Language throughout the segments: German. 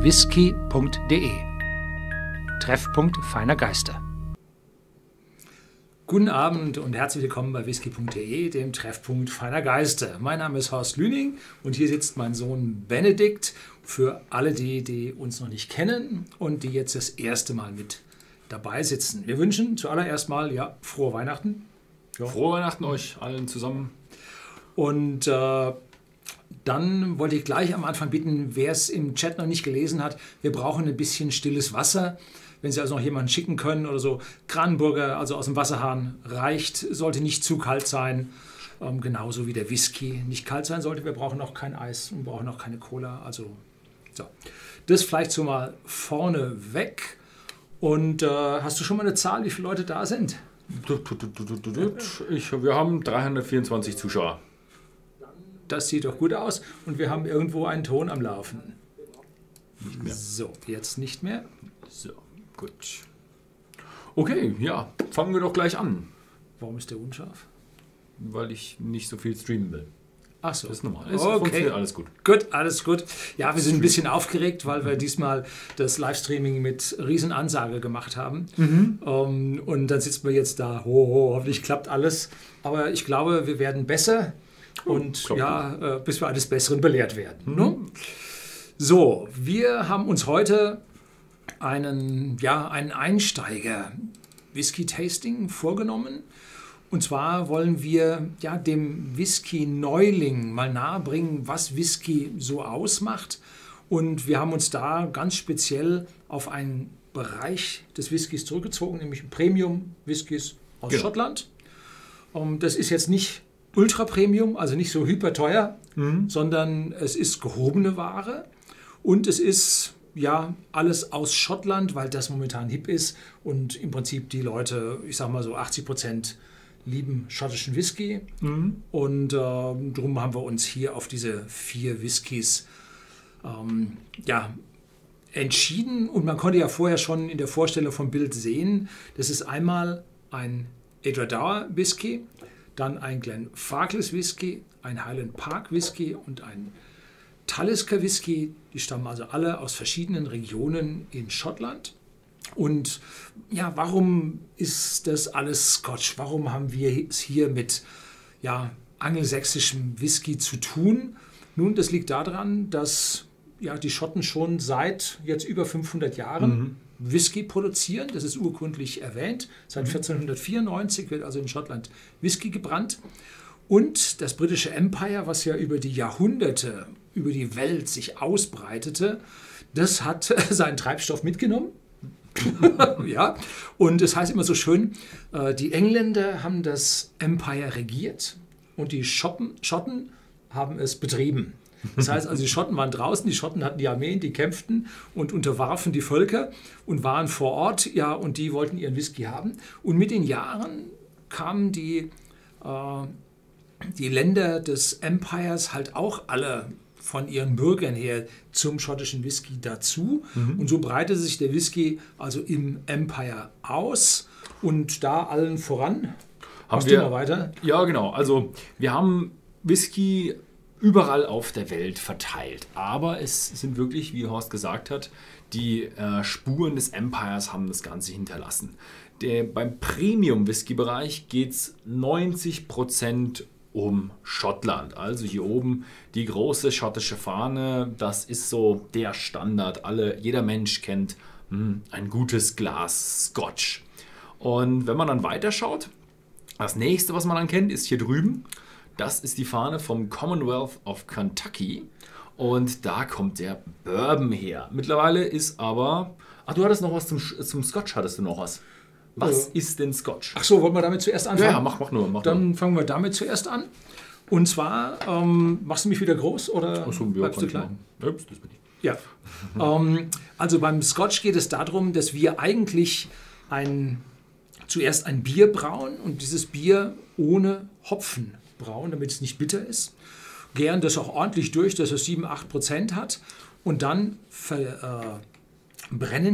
whisky.de Treffpunkt feiner Geister. Guten Abend und herzlich willkommen bei whisky.de, dem Treffpunkt feiner Geister. Mein Name ist Horst Lüning und hier sitzt mein Sohn Benedikt. Für alle die, die uns noch nicht kennen und die jetzt das erste Mal mit dabei sitzen. Wir wünschen zuallererst mal ja, frohe Weihnachten. Ja. Frohe Weihnachten euch allen zusammen. Und äh, dann wollte ich gleich am Anfang bitten, wer es im Chat noch nicht gelesen hat, wir brauchen ein bisschen stilles Wasser. Wenn Sie also noch jemanden schicken können oder so, Kranenburger, also aus dem Wasserhahn, reicht, sollte nicht zu kalt sein. Ähm, genauso wie der Whisky nicht kalt sein sollte. Wir brauchen noch kein Eis und brauchen noch keine Cola. Also, so. Das vielleicht so mal vorne weg. Und äh, hast du schon mal eine Zahl, wie viele Leute da sind? Ich, wir haben 324 Zuschauer das sieht doch gut aus und wir haben irgendwo einen Ton am Laufen. Nicht mehr. So, jetzt nicht mehr. So, gut. Okay, ja, fangen wir doch gleich an. Warum ist der unscharf? Weil ich nicht so viel streamen will. Ach so. Das ist normal. Es okay. alles gut. Gut, alles gut. Ja, wir sind ein bisschen aufgeregt, weil wir diesmal das Livestreaming mit Riesenansage gemacht haben. Mhm. Um, ähm, und dann sitzt man jetzt da, ho, ho, hoffentlich klappt alles. Aber ich glaube, wir werden besser und ja, äh, bis wir eines Besseren belehrt werden. Mhm. Ne? So, wir haben uns heute einen, ja, einen Einsteiger Whisky-Tasting vorgenommen. Und zwar wollen wir ja, dem Whisky-Neuling mal nahebringen, was Whisky so ausmacht. Und wir haben uns da ganz speziell auf einen Bereich des Whiskys zurückgezogen, nämlich Premium-Whiskys aus genau. Schottland. Um, ähm, das ist jetzt nicht Ultra Premium, also nicht so hyperteuer, mhm. sondern es ist gehobene Ware und es ist ja alles aus Schottland, weil das momentan hip ist und im Prinzip die Leute, ich sag mal so 80 Prozent lieben schottischen Whisky mhm. und äh, darum haben wir uns hier auf diese vier Whiskys ähm, ja, entschieden und man konnte ja vorher schon in der Vorstellung vom Bild sehen, das ist einmal ein Edradour Whisky, dann ein Glen Farkless Whisky, ein Highland Park Whisky und ein Talisker Whisky. Die stammen also alle aus verschiedenen Regionen in Schottland. Und ja, warum ist das alles Scotch? Warum haben wir es hier mit ja, angelsächsischem Whisky zu tun? Nun, das liegt daran, dass ja, die Schotten schon seit jetzt über 500 Jahren mhm. Whisky produzieren. Das ist urkundlich erwähnt. Seit 1494 mhm. wird also in Schottland Whisky gebrannt. Und das britische Empire, was ja über die Jahrhunderte über die Welt sich ausbreitete, das hat seinen Treibstoff mitgenommen. ja, und es das heißt immer so schön, äh, die Engländer haben das Empire regiert und die Schotten, Schotten haben es betrieben. Das heißt also, die Schotten waren draußen, die Schotten hatten die Armeen, die kämpften und unterwarfen die Völker und waren vor Ort, ja, und die wollten ihren Whisky haben. Und mit den Jahren kamen die, äh, die Länder des Empires halt auch alle von ihren Bürgern her zum schottischen Whisky dazu. Mhm. Und so breitete sich der Whisky also im Empire aus und da allen voran. Haben wir, mal weiter? Ja, genau. Also wir haben Whisky überall auf der Welt verteilt. Aber es sind wirklich, wie Horst gesagt hat, die äh, Spuren des Empires haben das Ganze hinterlassen. Der, beim Premium-Whisky-Bereich geht es 90% um Schottland. Also hier oben die große schottische Fahne, das ist so der Standard. Alle, jeder Mensch kennt mh, hm, ein gutes Glas Scotch. Und wenn man dann weiterschaut, das nächste, was man dann kennt, ist hier drüben das ist die Fahne vom Commonwealth of Kentucky. Und da kommt der Bourbon her. Mittlerweile ist aber. Ach, du hattest noch was zum, zum Scotch, hattest du noch was. Was ja. ist denn Scotch? Ach so, wollen wir damit zuerst anfangen? Ja, mach, mach nur. Mach Dann nur. fangen wir damit zuerst an. Und zwar, ähm, machst du mich wieder groß oder Ach so, bleibst du klein? Ups, das bin ich. Ja. ähm, also beim Scotch geht es darum, dass wir eigentlich ein, zuerst ein Bier brauen und dieses Bier ohne Hopfen brauen, damit es nicht bitter ist. Gären das auch ordentlich durch, dass es 7, 8 Prozent hat. Und dann verbrennen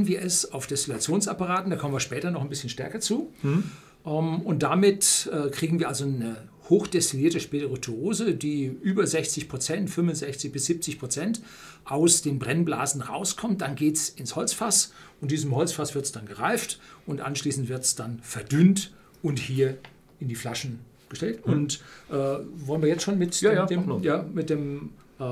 äh, wir es auf Destillationsapparaten. Da kommen wir später noch ein bisschen stärker zu. Mhm. Um, und damit äh, kriegen wir also eine hochdestillierte Spirituose, die über 60 Prozent, 65 bis 70 Prozent aus den Brennblasen rauskommt. Dann geht es ins Holzfass und diesem Holzfass wird es dann gereift und anschließend wird es dann verdünnt und hier in die Flaschen gestellt. Mhm. Und äh, wollen wir jetzt schon mit ja, dem, ja, ja, mit dem äh,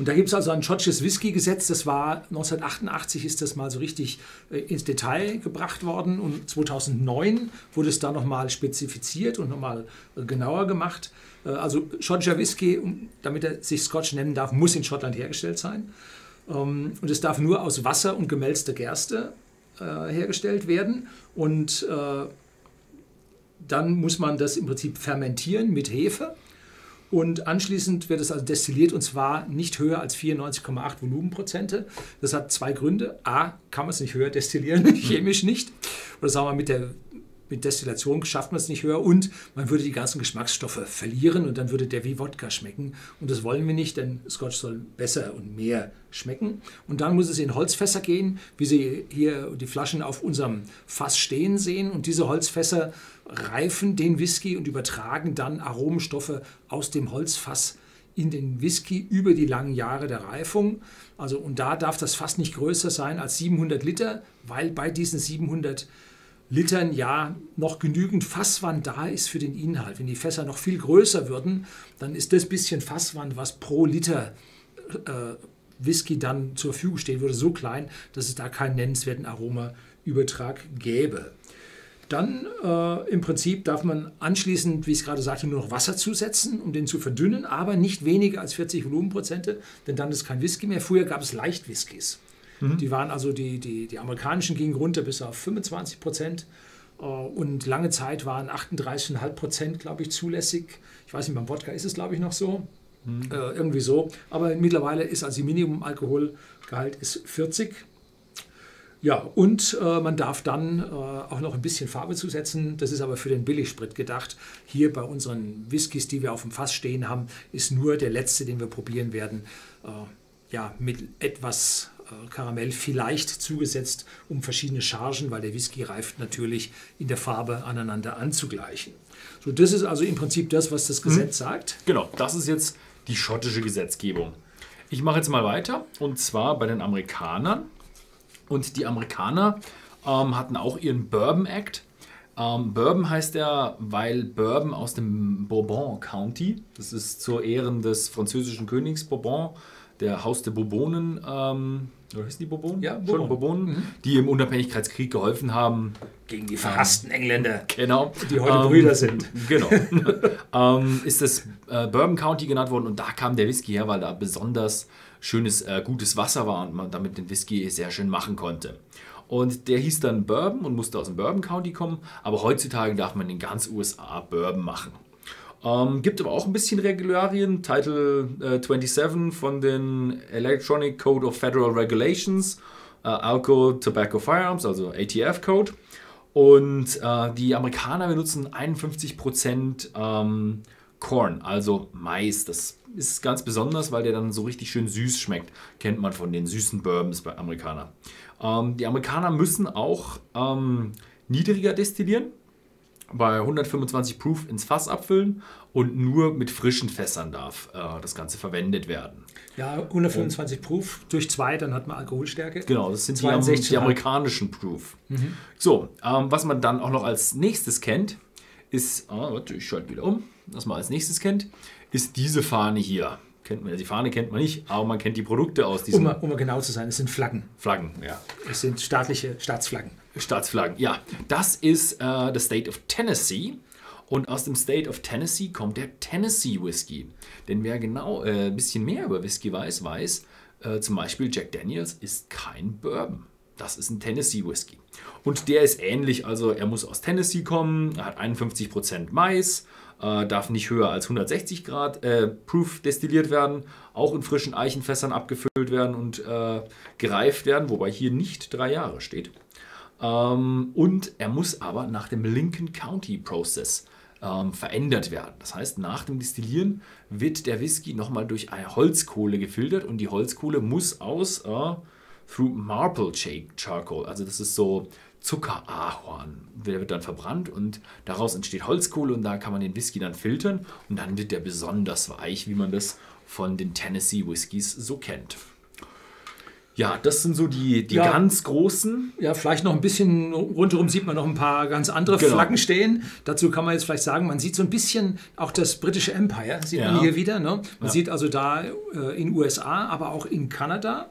und da gibt es also ein schottisches Whisky-Gesetz, das war 1988 ist das mal so richtig äh, ins Detail gebracht worden und 2009 wurde es da nochmal spezifiziert und nochmal äh, genauer gemacht. Äh, also schottischer Whisky, damit er sich Scotch nennen darf, muss in Schottland hergestellt sein. Ähm, und es darf nur aus Wasser und gemälzter Gerste hergestellt werden. Und dann muss man das im Prinzip fermentieren mit Hefe. Und anschließend wird es also destilliert und zwar nicht höher als 94,8 Volumenprozente. Das hat zwei Gründe. A, kann man es nicht höher destillieren, chemisch nicht. Oder sagen wir mit der mit Destillation schafft man es nicht höher und man würde die ganzen Geschmacksstoffe verlieren und dann würde der wie Wodka schmecken. Und das wollen wir nicht, denn Scotch soll besser und mehr schmecken. Und dann muss es in Holzfässer gehen, wie Sie hier die Flaschen auf unserem Fass stehen sehen. Und diese Holzfässer reifen den Whisky und übertragen dann Aromenstoffe aus dem Holzfass in den Whisky über die langen Jahre der Reifung. Also und da darf das Fass nicht größer sein als 700 Liter, weil bei diesen 700 Liter Litern ja noch genügend Fasswand da ist für den Inhalt. Wenn die Fässer noch viel größer würden, dann ist das bisschen Fasswand, was pro Liter äh, Whisky dann zur Verfügung stehen würde, so klein, dass es da keinen nennenswerten Aromaübertrag gäbe. Dann äh, im Prinzip darf man anschließend, wie ich es gerade sagte, nur noch Wasser zusetzen, um den zu verdünnen, aber nicht weniger als 40 Volumenprozente, denn dann ist kein Whisky mehr. Früher gab es Leichtwhiskys. Mhm. Die waren also, die, die, die amerikanischen gingen runter bis auf 25 Prozent. Äh, und lange Zeit waren 38,5 Prozent, glaube ich, zulässig. Ich weiß nicht, beim Wodka ist es, glaube ich, noch so. Mhm. Äh, irgendwie so. Aber mittlerweile ist also Minimumalkoholgehalt ist 40. Ja, und äh, man darf dann äh, auch noch ein bisschen Farbe zusetzen. Das ist aber für den Billigsprit gedacht. Hier bei unseren Whiskys, die wir auf dem Fass stehen haben, ist nur der letzte, den wir probieren werden, äh, ja, mit etwas Karamell vielleicht zugesetzt, um verschiedene Chargen, weil der Whisky reift natürlich in der Farbe aneinander anzugleichen. So, das ist also im Prinzip das, was das Gesetz mhm. sagt. Genau, das ist jetzt die schottische Gesetzgebung. Ich mache jetzt mal weiter und zwar bei den Amerikanern. Und die Amerikaner ähm, hatten auch ihren Bourbon Act. Ähm, Bourbon heißt er, weil Bourbon aus dem Bourbon County, das ist zur Ehren des französischen Königs Bourbon, der Haus der Bourbonen, ähm, oder hießen die Bourbonen? Ja, Bourbon. Bourbonen, mhm. die im Unabhängigkeitskrieg geholfen haben. Gegen die verhassten Engländer. Genau. Die heute ähm, Brüder sind. Genau. ähm, ist das äh, Bourbon County genannt worden und da kam der Whisky her, weil da besonders schönes, äh, gutes Wasser war und man damit den Whisky sehr schön machen konnte. Und der hieß dann Bourbon und musste aus dem Bourbon County kommen, aber heutzutage darf man in ganz USA Bourbon machen. Ähm, gibt aber auch ein bisschen Regularien. Title äh, 27 von den Electronic Code of Federal Regulations, äh, Alcohol, Tobacco, Firearms, also ATF-Code. Und äh, die Amerikaner benutzen 51% ähm, Corn, also Mais. Das ist ganz besonders, weil der dann so richtig schön süß schmeckt. Kennt man von den süßen Bourbons bei Amerikanern. Ähm, die Amerikaner müssen auch ähm, niedriger destillieren bei 125 Proof ins Fass abfüllen und nur mit frischen Fässern darf äh, das Ganze verwendet werden. Ja, 125 und, Proof durch zwei, dann hat man Alkoholstärke. Genau, das sind die, die, amerikanischen Proof. Mhm. So, ähm, was man dann auch noch als nächstes kennt, ist, ah, warte, ich schalte wieder um, was man als nächstes kennt, ist diese Fahne hier. Kennt man, die Fahne kennt man nicht, aber man kennt die Produkte aus diesem. Um, um genau zu sein, es sind Flaggen. Flaggen, ja. Es sind staatliche Staatsflaggen. Staatsflaggen, ja. Das ist äh, the State of Tennessee. Und aus dem State of Tennessee kommt der Tennessee Whisky. Denn wer genau äh, ein bisschen mehr über Whisky weiß, weiß, äh, zum Beispiel Jack Daniels ist kein Bourbon. Das ist ein Tennessee Whisky. Und der ist ähnlich, also er muss aus Tennessee kommen, hat 51% Mais, äh, darf nicht höher als 160 Grad äh, Proof destilliert werden, auch in frischen Eichenfässern abgefüllt werden und äh, gereift werden, wobei hier nicht drei Jahre steht. Ähm, und er muss aber nach dem Lincoln County Process ähm, verändert werden. Das heißt, nach dem Destillieren wird der Whisky nochmal durch eine Holzkohle gefiltert und die Holzkohle muss aus äh, through Marble Charcoal, also das ist so Zuckerahorn. Der wird dann verbrannt und daraus entsteht Holzkohle und da kann man den Whisky dann filtern und dann wird der besonders weich, wie man das von den Tennessee Whiskys so kennt. Ja, das sind so die, die ja, ganz großen. Ja, vielleicht noch ein bisschen rundherum sieht man noch ein paar ganz andere genau. Flaggen stehen. Dazu kann man jetzt vielleicht sagen, man sieht so ein bisschen auch das britische Empire, sieht ja. man hier wieder. Ne? Man ja. sieht also da äh, in USA, aber auch in Kanada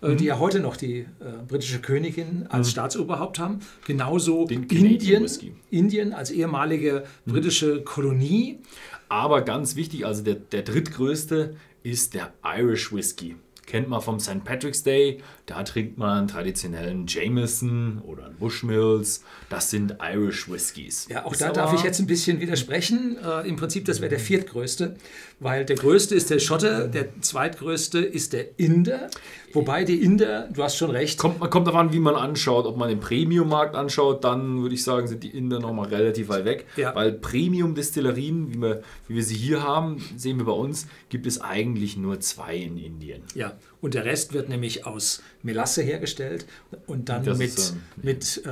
äh, die ja heute noch die äh, britische Königin als mhm. Staatsoberhaupt haben. Genauso Indien, Indien als ehemalige mhm. britische Kolonie. Aber ganz wichtig, also der, der drittgrößte ist der Irish Whisky kennt man vom St. Patrick's Day. Da trinkt man traditionellen Jameson oder einen Bushmills. Das sind Irish Whiskys. Ja, auch ist da darf ich jetzt ein bisschen widersprechen. Äh, Im Prinzip, das wäre der viertgrößte, weil der größte ist der Schotte, der zweitgrößte ist der Inder. Wobei die Inder, du hast schon recht. Kommt, kommt darauf wie man anschaut. Ob man den Premium-Markt anschaut, dann würde ich sagen, sind die Inder nochmal relativ weit weg. Ja. Weil Premium-Destillerien, wie wir, wie wir sie hier haben, sehen wir bei uns, gibt es eigentlich nur zwei in Indien. Ja, und der Rest wird nämlich aus Melasse hergestellt und dann das mit, ist, äh, mit äh,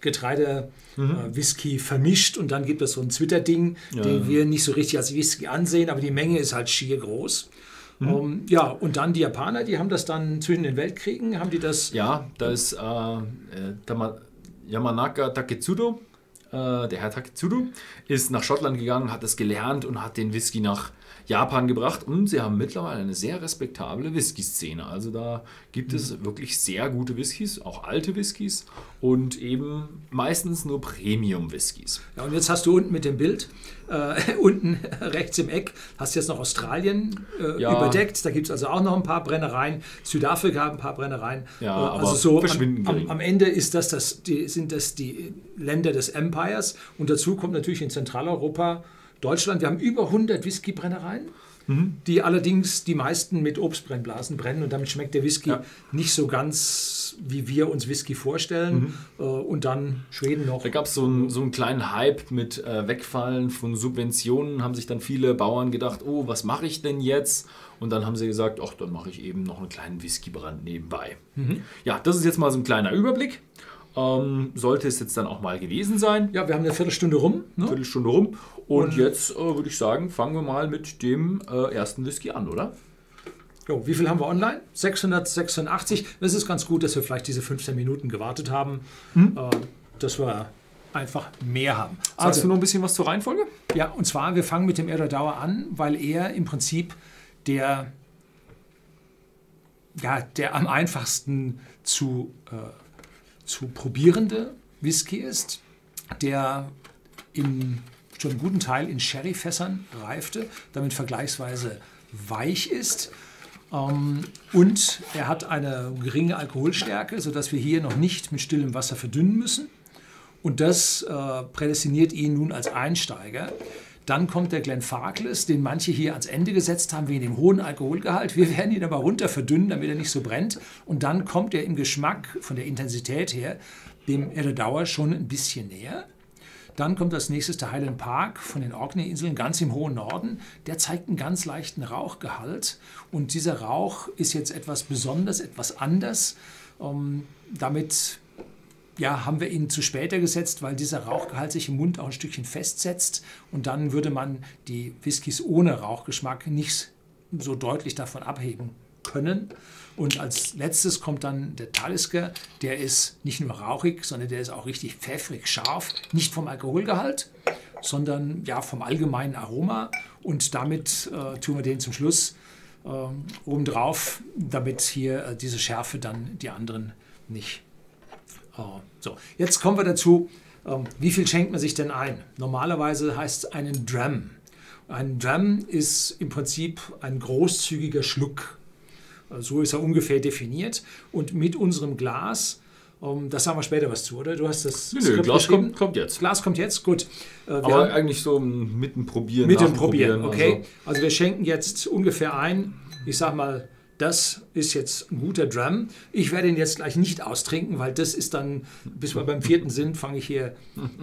Getreide, mhm. äh, Whisky vermischt. Und dann gibt es so ein Zwitterding, ja. den wir nicht so richtig als Whisky ansehen, aber die Menge ist halt schier groß. Mhm. Um, ähm, ja, und dann die Japaner, die haben das dann zwischen den Weltkriegen, haben die das. Ja, da ist äh, äh Yamanaka Taketsudo, äh, der Herr Taketsudo, ist nach Schottland gegangen, hat das gelernt und hat den Whisky nach Japan gebracht und sie haben mittlerweile eine sehr respektable Whisky-Szene. Also da gibt es mhm. wirklich sehr gute Whiskys, auch alte Whiskys und eben meistens nur Premium-Whiskys. Ja, und jetzt hast du unten mit dem Bild, äh, unten rechts im Eck, hast du jetzt noch Australien äh, ja. überdeckt. Da gibt es also auch noch ein paar Brennereien. Südafrika hat ein paar Brennereien. Ja, äh, also so am, am, am, Ende ist das, das die, sind das die Länder des Empires und dazu kommt natürlich in Zentraleuropa Deutschland, wir haben über 100 Whiskybrennereien, mhm. die allerdings die meisten mit Obstbrennblasen brennen und damit schmeckt der Whisky ja. nicht so ganz, wie wir uns Whisky vorstellen. Mhm. Äh, und dann Schweden noch. Da gab es so, einen, so einen kleinen Hype mit äh, Wegfallen von Subventionen, haben sich dann viele Bauern gedacht, oh, was mache ich denn jetzt? Und dann haben sie gesagt, ach, dann mache ich eben noch einen kleinen Whiskybrand nebenbei. Mhm. Ja, das ist jetzt mal so ein kleiner Überblick. Ähm, sollte es jetzt dann auch mal gewesen sein. Ja, wir haben eine Viertelstunde rum. Ne? Viertelstunde rum. Und, Und jetzt äh, würde ich sagen, fangen wir mal mit dem äh, ersten Whisky an, oder? Jo, wie viel haben wir online? 686. Es ist ganz gut, dass wir vielleicht diese 15 Minuten gewartet haben, hm? äh, dass wir einfach mehr haben. Sagst also, du noch ein bisschen was zur Reihenfolge? Ja, und zwar, wir fangen mit dem Erdauer an, weil er im Prinzip der, ja, der am einfachsten zu äh, zu probierende Whisky ist, der in schon einen guten Teil in Sherryfässern reifte, damit vergleichsweise weich ist. Ähm, und er hat eine geringe Alkoholstärke, sodass wir hier noch nicht mit stillem Wasser verdünnen müssen. Und das äh, prädestiniert ihn nun als Einsteiger dann kommt der Glenn Farkless, den manche hier ans Ende gesetzt haben wegen dem hohen Alkoholgehalt. Wir werden ihn aber runter verdünnen, damit er nicht so brennt. Und dann kommt er im Geschmack von der Intensität her dem Eredauer schon ein bisschen näher. Dann kommt als nächstes der Highland Park von den Orkney-Inseln ganz im hohen Norden. Der zeigt einen ganz leichten Rauchgehalt. Und dieser Rauch ist jetzt etwas Besonderes, etwas anders. Um, damit ja, haben wir ihn zu später gesetzt, weil dieser Rauchgehalt sich im Mund auch ein Stückchen festsetzt und dann würde man die Whiskys ohne Rauchgeschmack nicht so deutlich davon abheben können. Und als letztes kommt dann der Talisker, der ist nicht nur rauchig, sondern der ist auch richtig pfeffrig, scharf, nicht vom Alkoholgehalt, sondern ja vom allgemeinen Aroma. Und damit äh, tun wir den zum Schluss äh, obendrauf, damit hier äh, diese Schärfe dann die anderen nicht so, jetzt kommen wir dazu, ähm, wie viel schenkt man sich denn ein? Normalerweise heißt es einen Dram. Ein Dram ist im Prinzip ein großzügiger Schluck. Äh, so ist er ungefähr definiert. Und mit unserem Glas, ähm, das sagen wir später was zu, oder? Du hast das Nö, nö Glas kommt, kommt, jetzt. Glas kommt jetzt, gut. Äh, Aber eigentlich so mit dem Probieren. Mit dem Probieren, okay. Also. also wir schenken jetzt ungefähr ein, ich sag mal das ist jetzt ein guter Drum. Ich werde ihn jetzt gleich nicht austrinken, weil das ist dann, bis wir beim vierten sind, fange ich hier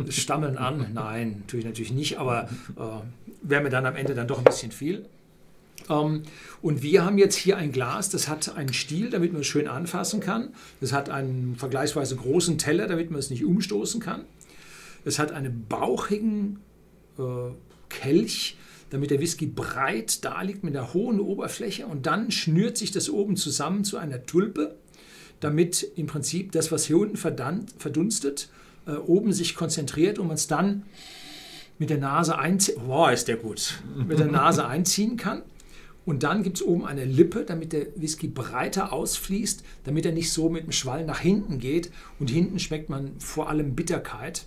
Stammeln an. Nein, tue ich natürlich nicht, aber äh, wäre mir dann am Ende dann doch ein bisschen viel. Ähm, und wir haben jetzt hier ein Glas, das hat einen Stiel, damit man es schön anfassen kann. Es hat einen vergleichsweise großen Teller, damit man es nicht umstoßen kann. Es hat einen bauchigen äh, Kelch, damit der Whisky breit da liegt mit einer hohen Oberfläche und dann schnürt sich das oben zusammen zu einer Tulpe, damit im Prinzip das, was hier unten verdunstet, äh, oben sich konzentriert und man es dann mit der Nase einziehen, wow, ist der gut, mit der Nase einziehen kann. Und dann gibt es oben eine Lippe, damit der Whisky breiter ausfließt, damit er nicht so mit dem Schwall nach hinten geht. Und hinten schmeckt man vor allem Bitterkeit.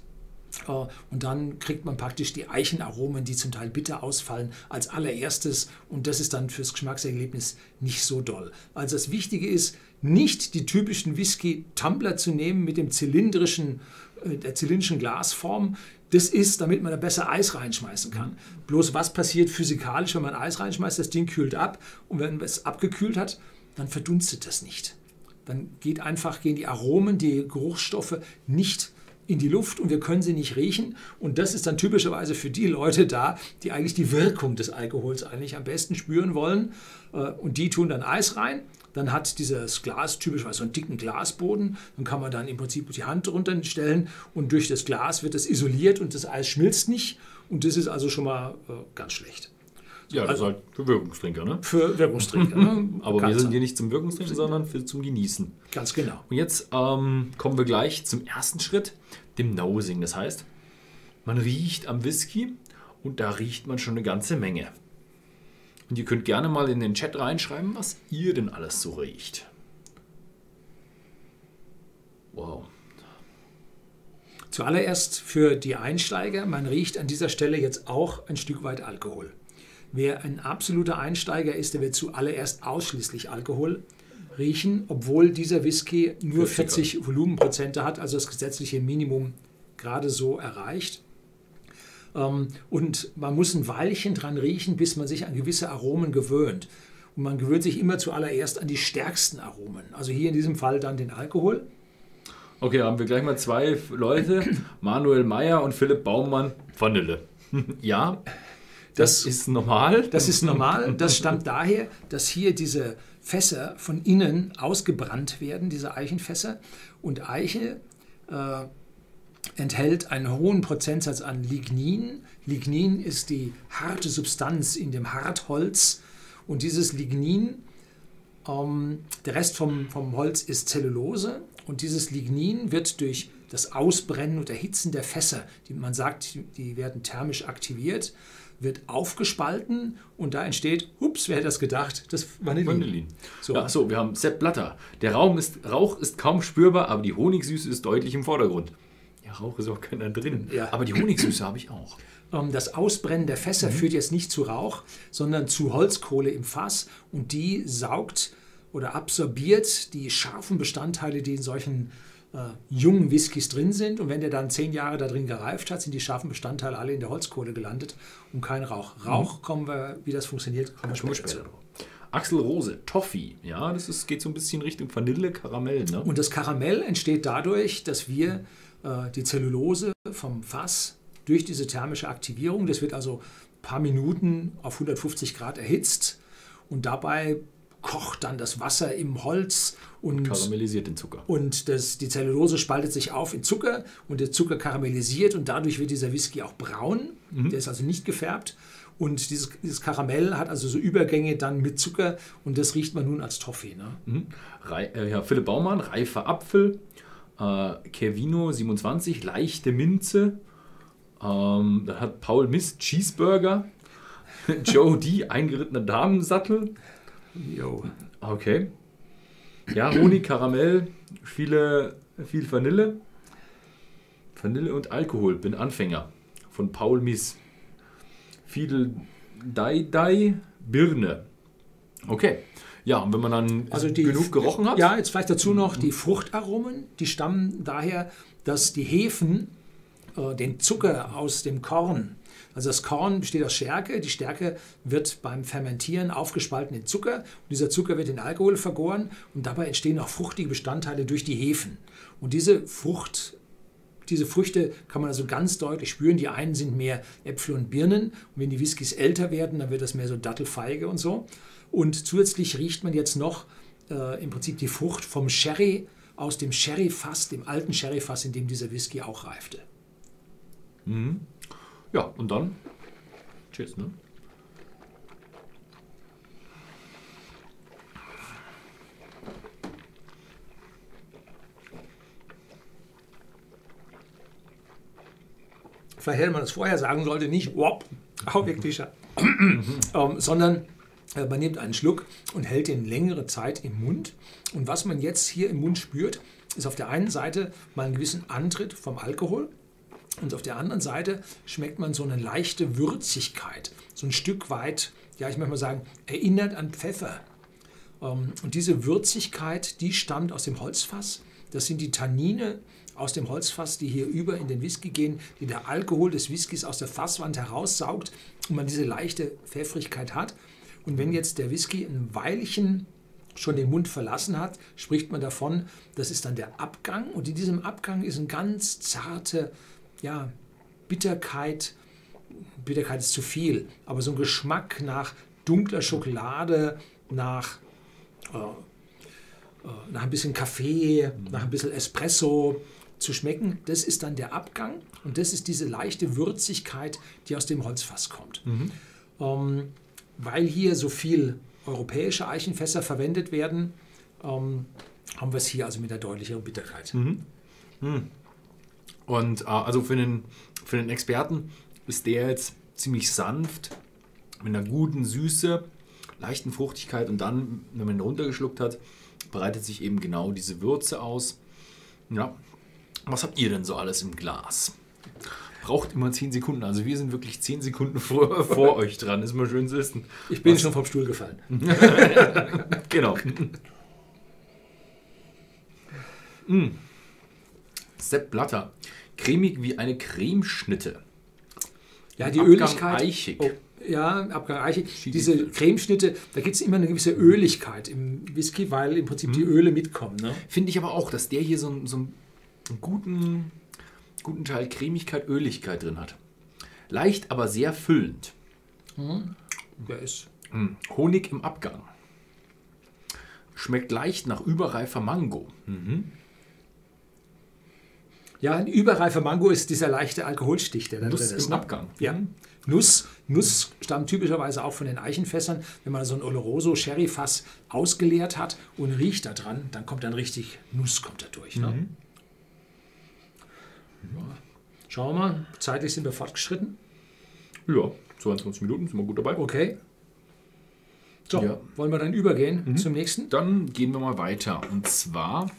Äh, und dann kriegt man praktisch die Eichenaromen, die zum Teil bitter ausfallen, als allererstes. Und das ist dann fürs Geschmackserlebnis nicht so doll. Also das Wichtige ist, nicht die typischen Whisky-Tumbler zu nehmen mit dem zylindrischen, äh, der zylindrischen Glasform. Das ist, damit man da besser Eis reinschmeißen kann. Bloß was passiert physikalisch, wenn man Eis reinschmeißt? Das Ding kühlt ab und wenn es abgekühlt hat, dann verdunstet das nicht. Dann geht einfach, gehen die Aromen, die Geruchsstoffe nicht in die Luft und wir können sie nicht riechen. Und das ist dann typischerweise für die Leute da, die eigentlich die Wirkung des Alkohols eigentlich am besten spüren wollen. Äh, und die tun dann Eis rein dann hat dieses Glas typischerweise so einen dicken Glasboden. Dann kann man dann im Prinzip die Hand drunter stellen und durch das Glas wird es isoliert und das Eis schmilzt nicht. Und das ist also schon mal äh, ganz schlecht. Ja, das also, ist halt für Wirkungstrinker, ne? Für Wirkungstrinker. Ne? Aber wir sind hier nicht zum Wirkungstrinken, sondern für, zum Genießen. Ganz genau. Und jetzt ähm, kommen wir gleich zum ersten Schritt, dem Nosing. Das heißt, man riecht am Whisky und da riecht man schon eine ganze Menge. Und ihr könnt gerne mal in den Chat reinschreiben, was ihr denn alles so riecht. Wow. Zuallererst für die Einsteiger, man riecht an dieser Stelle jetzt auch ein Stück weit Alkohol. Wer ein absoluter Einsteiger ist, der wird zuallererst ausschließlich Alkohol riechen, obwohl dieser Whisky nur 40 Volumenprozente hat, also das gesetzliche Minimum gerade so erreicht. Ähm, und man muss ein Weilchen dran riechen, bis man sich an gewisse Aromen gewöhnt. Und man gewöhnt sich immer zuallererst an die stärksten Aromen. Also hier in diesem Fall dann den Alkohol. Okay, haben wir gleich mal zwei Leute, Manuel Meyer und Philipp Baumann, Vanille. ja, das, das ist normal. Das ist normal. Das stammt daher, dass hier diese Fässer von innen ausgebrannt werden, diese Eichenfässer. Und Eiche äh, enthält einen hohen Prozentsatz an Lignin. Lignin ist die harte Substanz in dem Hartholz und dieses Lignin, ähm, der Rest vom, vom Holz ist Zellulose und dieses Lignin wird durch das Ausbrennen und Erhitzen der Fässer, die man sagt, die werden thermisch aktiviert, wird aufgespalten und da entsteht, ups, wer hätte das gedacht, das Vanillin. Vanillin. So. Ja, so, wir haben Sepp Blatter. Der Raum ist, Rauch ist kaum spürbar, aber die Honigsüße ist deutlich im Vordergrund. Ja, Rauch ist auch keiner drin. Ja. Aber die Honigsüße habe ich auch. Ähm, das Ausbrennen der Fässer mhm. führt jetzt nicht zu Rauch, sondern zu Holzkohle im Fass und die saugt oder absorbiert die scharfen Bestandteile, die in solchen äh, jungen Whiskys drin sind. Und wenn der dann zehn Jahre da drin gereift hat, sind die scharfen Bestandteile alle in der Holzkohle gelandet und kein Rauch. Mhm. Rauch, mhm. kommen wir, wie das funktioniert, kommen wir später, später drauf. Axel Rose, Toffee. Ja, das ist, geht so ein bisschen Richtung Vanille, Karamell. Ne? Und das Karamell entsteht dadurch, dass wir äh, die Zellulose vom Fass durch diese thermische Aktivierung. Das wird also ein paar Minuten auf 150 Grad erhitzt und dabei kocht dann das Wasser im Holz und karamellisiert den Zucker. Und das, die Zellulose spaltet sich auf in Zucker und der Zucker karamellisiert und dadurch wird dieser Whisky auch braun. Mhm. Der ist also nicht gefärbt. Und dieses, dieses, Karamell hat also so Übergänge dann mit Zucker und das riecht man nun als Toffee. Ne? Mhm. äh, ja, Philipp Baumann, reifer Apfel, äh, Kervino 27, leichte Minze. Ähm, dann hat Paul Mist Cheeseburger. Joe D, eingerittener Damensattel. Jo. Okay. Ja, Honig, Karamell, viele, viel Vanille. Vanille und Alkohol, bin Anfänger. Von Paul Miss. Viel Dai Dai Birne. Okay. Ja, und wenn man dann also die, genug gerochen hat. Ja, jetzt vielleicht dazu noch die Fruchtaromen, die stammen daher, dass die Hefen äh, den Zucker aus dem Korn, also das Korn besteht aus Stärke, die Stärke wird beim Fermentieren aufgespalten in Zucker und dieser Zucker wird in Alkohol vergoren und dabei entstehen auch fruchtige Bestandteile durch die Hefen. Und diese Frucht Diese Früchte kann man also ganz deutlich spüren. Die einen sind mehr Äpfel und Birnen. Und wenn die Whiskys älter werden, dann wird das mehr so Dattelfeige und so. Und zusätzlich riecht man jetzt noch äh, im Prinzip die Frucht vom Sherry aus dem Sherryfass, dem alten Sherryfass, in dem dieser Whisky auch reifte. Mhm. Ja, und dann? Tschüss, ne? Vielleicht hätte man das vorher sagen sollte, nicht, wop, auch wirklich, ähm, sondern äh, man nimmt einen Schluck und hält den längere Zeit im Mund. Und was man jetzt hier im Mund spürt, ist auf der einen Seite mal einen gewissen Antritt vom Alkohol und auf der anderen Seite schmeckt man so eine leichte Würzigkeit, so ein Stück weit, ja, ich möchte mal sagen, erinnert an Pfeffer. Ähm, und diese Würzigkeit, die stammt aus dem Holzfass. Das sind die Tannine aus dem Holzfass, die hier über in den Whisky gehen, die der Alkohol des Whiskys aus der Fasswand heraussaugt und man diese leichte Pfeffrigkeit hat. Und wenn jetzt der Whisky ein Weilchen schon den Mund verlassen hat, spricht man davon, das ist dann der Abgang. Und in diesem Abgang ist eine ganz zarte ja, Bitterkeit. Bitterkeit ist zu viel, aber so ein Geschmack nach dunkler Schokolade, nach, äh, äh, nach ein bisschen Kaffee, nach ein bisschen Espresso, zu schmecken. Das ist dann der Abgang und das ist diese leichte Würzigkeit, die aus dem Holzfass kommt. Mhm. Ähm, weil hier so viel europäische Eichenfässer verwendet werden, ähm, haben wir es hier also mit der deutlicheren Bitterkeit. Mhm. Mhm. Und äh, also für den, für den Experten ist der jetzt ziemlich sanft, mit einer guten Süße, leichten Fruchtigkeit und dann, wenn man ihn runtergeschluckt hat, breitet sich eben genau diese Würze aus. Ja, was habt ihr denn so alles im Glas? Braucht immer 10 Sekunden. Also wir sind wirklich 10 Sekunden vor, vor euch dran. Ist mal schön zu wissen. Ich bin Was? schon vom Stuhl gefallen. genau. mm. Sepp Blatter. Cremig wie eine Cremeschnitte. Ja, die Abgang Öligkeit. Eichig. Oh, ja, Abgang eichig. Diese Cremeschnitte, da gibt es immer eine gewisse Öligkeit im Whisky, weil im Prinzip hm. die Öle mitkommen. Ne? Finde ich aber auch, dass der hier so, so ein einen guten, guten Teil Cremigkeit, Öligkeit drin hat. Leicht, aber sehr füllend. Mhm. Der ist. Mhm. Honig im Abgang. Schmeckt leicht nach überreifer Mango. Mhm. Ja, ein überreifer Mango ist dieser leichte Alkoholstich, der da Nuss drin ist. Im ne? Abgang. Ja. Mhm. Nuss, Nuss stammt typischerweise auch von den Eichenfässern. Wenn man so ein Oloroso Sherry-Fass ausgeleert hat und riecht da dran, dann kommt dann richtig Nuss kommt da durch. Ne? Mhm. Ja. Schauen wir mal, zeitlich sind wir fortgeschritten. Ja, 22 Minuten sind wir gut dabei. Okay. So, ja. wollen wir dann übergehen mhm. zum nächsten? Dann gehen wir mal weiter. Und zwar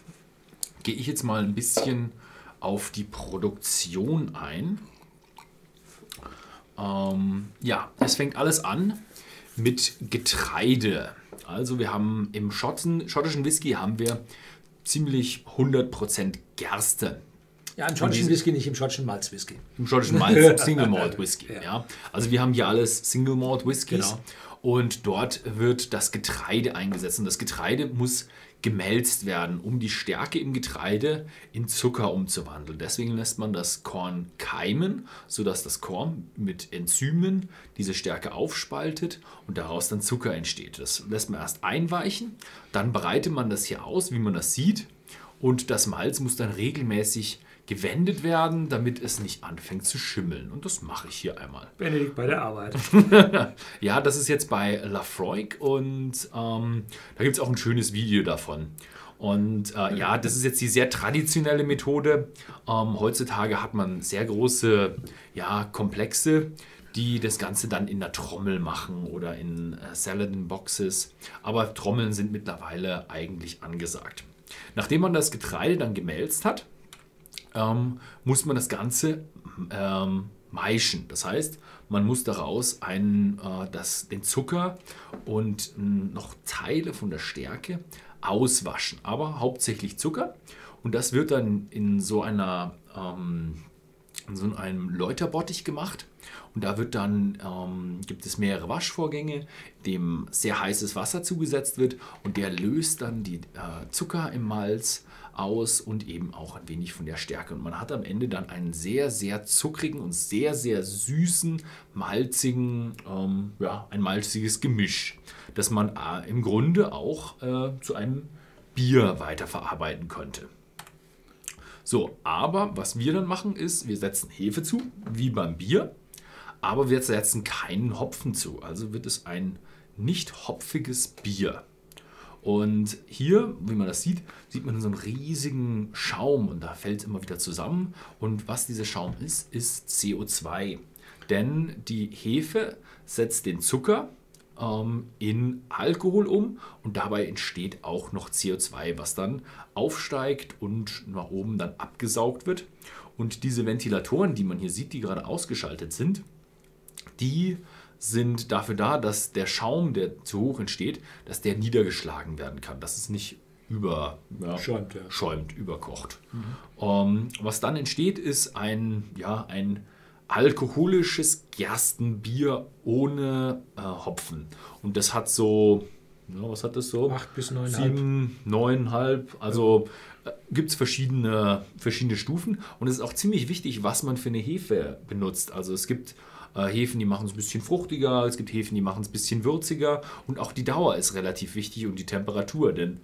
gehe ich jetzt mal ein bisschen auf die Produktion ein. Ähm, ja, es fängt alles an mit Getreide. Also wir haben im Schotten, schottischen Whisky haben wir ziemlich 100% Gerste. Ja, im schottischen Whisky, nicht im schottischen Malz-Whisky. Im schottischen Malz Single Malt Whisky, ja. ja. Also wir haben hier alles Single Malt Whiskys. Genau. Und dort wird das Getreide eingesetzt. Und das Getreide muss gemälzt werden, um die Stärke im Getreide in Zucker umzuwandeln. Deswegen lässt man das Korn keimen, sodass das Korn mit Enzymen diese Stärke aufspaltet und daraus dann Zucker entsteht. Das lässt man erst einweichen, dann breitet man das hier aus, wie man das sieht. Und das Malz muss dann regelmäßig gewendet werden, damit es nicht anfängt zu schimmeln. Und das mache ich hier einmal. Benedikt bei der Arbeit. ja, das ist jetzt bei Lafroig und ähm, da gibt es auch ein schönes Video davon. Und äh, ja, das ist jetzt die sehr traditionelle Methode. Ähm, heutzutage hat man sehr große ja, Komplexe, die das Ganze dann in der Trommel machen oder in äh, Saladin-Boxes. Aber Trommeln sind mittlerweile eigentlich angesagt. Nachdem man das Getreide dann gemälzt hat, ähm, muss man das Ganze ähm, meischen. Das heißt, man muss daraus einen, äh, das, den Zucker und äh, noch Teile von der Stärke auswaschen, aber hauptsächlich Zucker. Und das wird dann in so einer ähm, in so einem Läuterbottich gemacht. Und da wird dann, ähm, gibt es mehrere Waschvorgänge, dem sehr heißes Wasser zugesetzt wird und der löst dann die äh, Zucker im Malz aus und eben auch ein wenig von der Stärke. Und man hat am Ende dann einen sehr, sehr zuckrigen und sehr, sehr süßen, malzigen, ähm, ja, ein malziges Gemisch, das man äh, im Grunde auch äh, zu einem Bier weiterverarbeiten könnte. So, aber was wir dann machen ist, wir setzen Hefe zu, wie beim Bier, aber wir setzen keinen Hopfen zu. Also wird es ein nicht hopfiges Bier. Und hier, wie man das sieht, sieht man so einen riesigen Schaum und da fällt es immer wieder zusammen. Und was dieser Schaum ist, ist CO2. Denn die Hefe setzt den Zucker ähm, in Alkohol um und dabei entsteht auch noch CO2, was dann aufsteigt und nach oben dann abgesaugt wird. Und diese Ventilatoren, die man hier sieht, die gerade ausgeschaltet sind, die sind dafür da, dass der Schaum, der zu hoch entsteht, dass der niedergeschlagen werden kann, dass es nicht über, ja, schäumt, ja. schäumt, überkocht. Mhm. Um, ähm, was dann entsteht, ist ein, ja, ein alkoholisches Gerstenbier ohne äh, Hopfen. Und das hat so, ja, was hat das so? 8 bis 9,5. 7, 9,5. Also ja. äh, gibt es verschiedene, verschiedene Stufen. Und es ist auch ziemlich wichtig, was man für eine Hefe benutzt. Also es gibt äh, Hefen, die machen es ein bisschen fruchtiger, es gibt Hefen, die machen es ein bisschen würziger. Und auch die Dauer ist relativ wichtig und die Temperatur, denn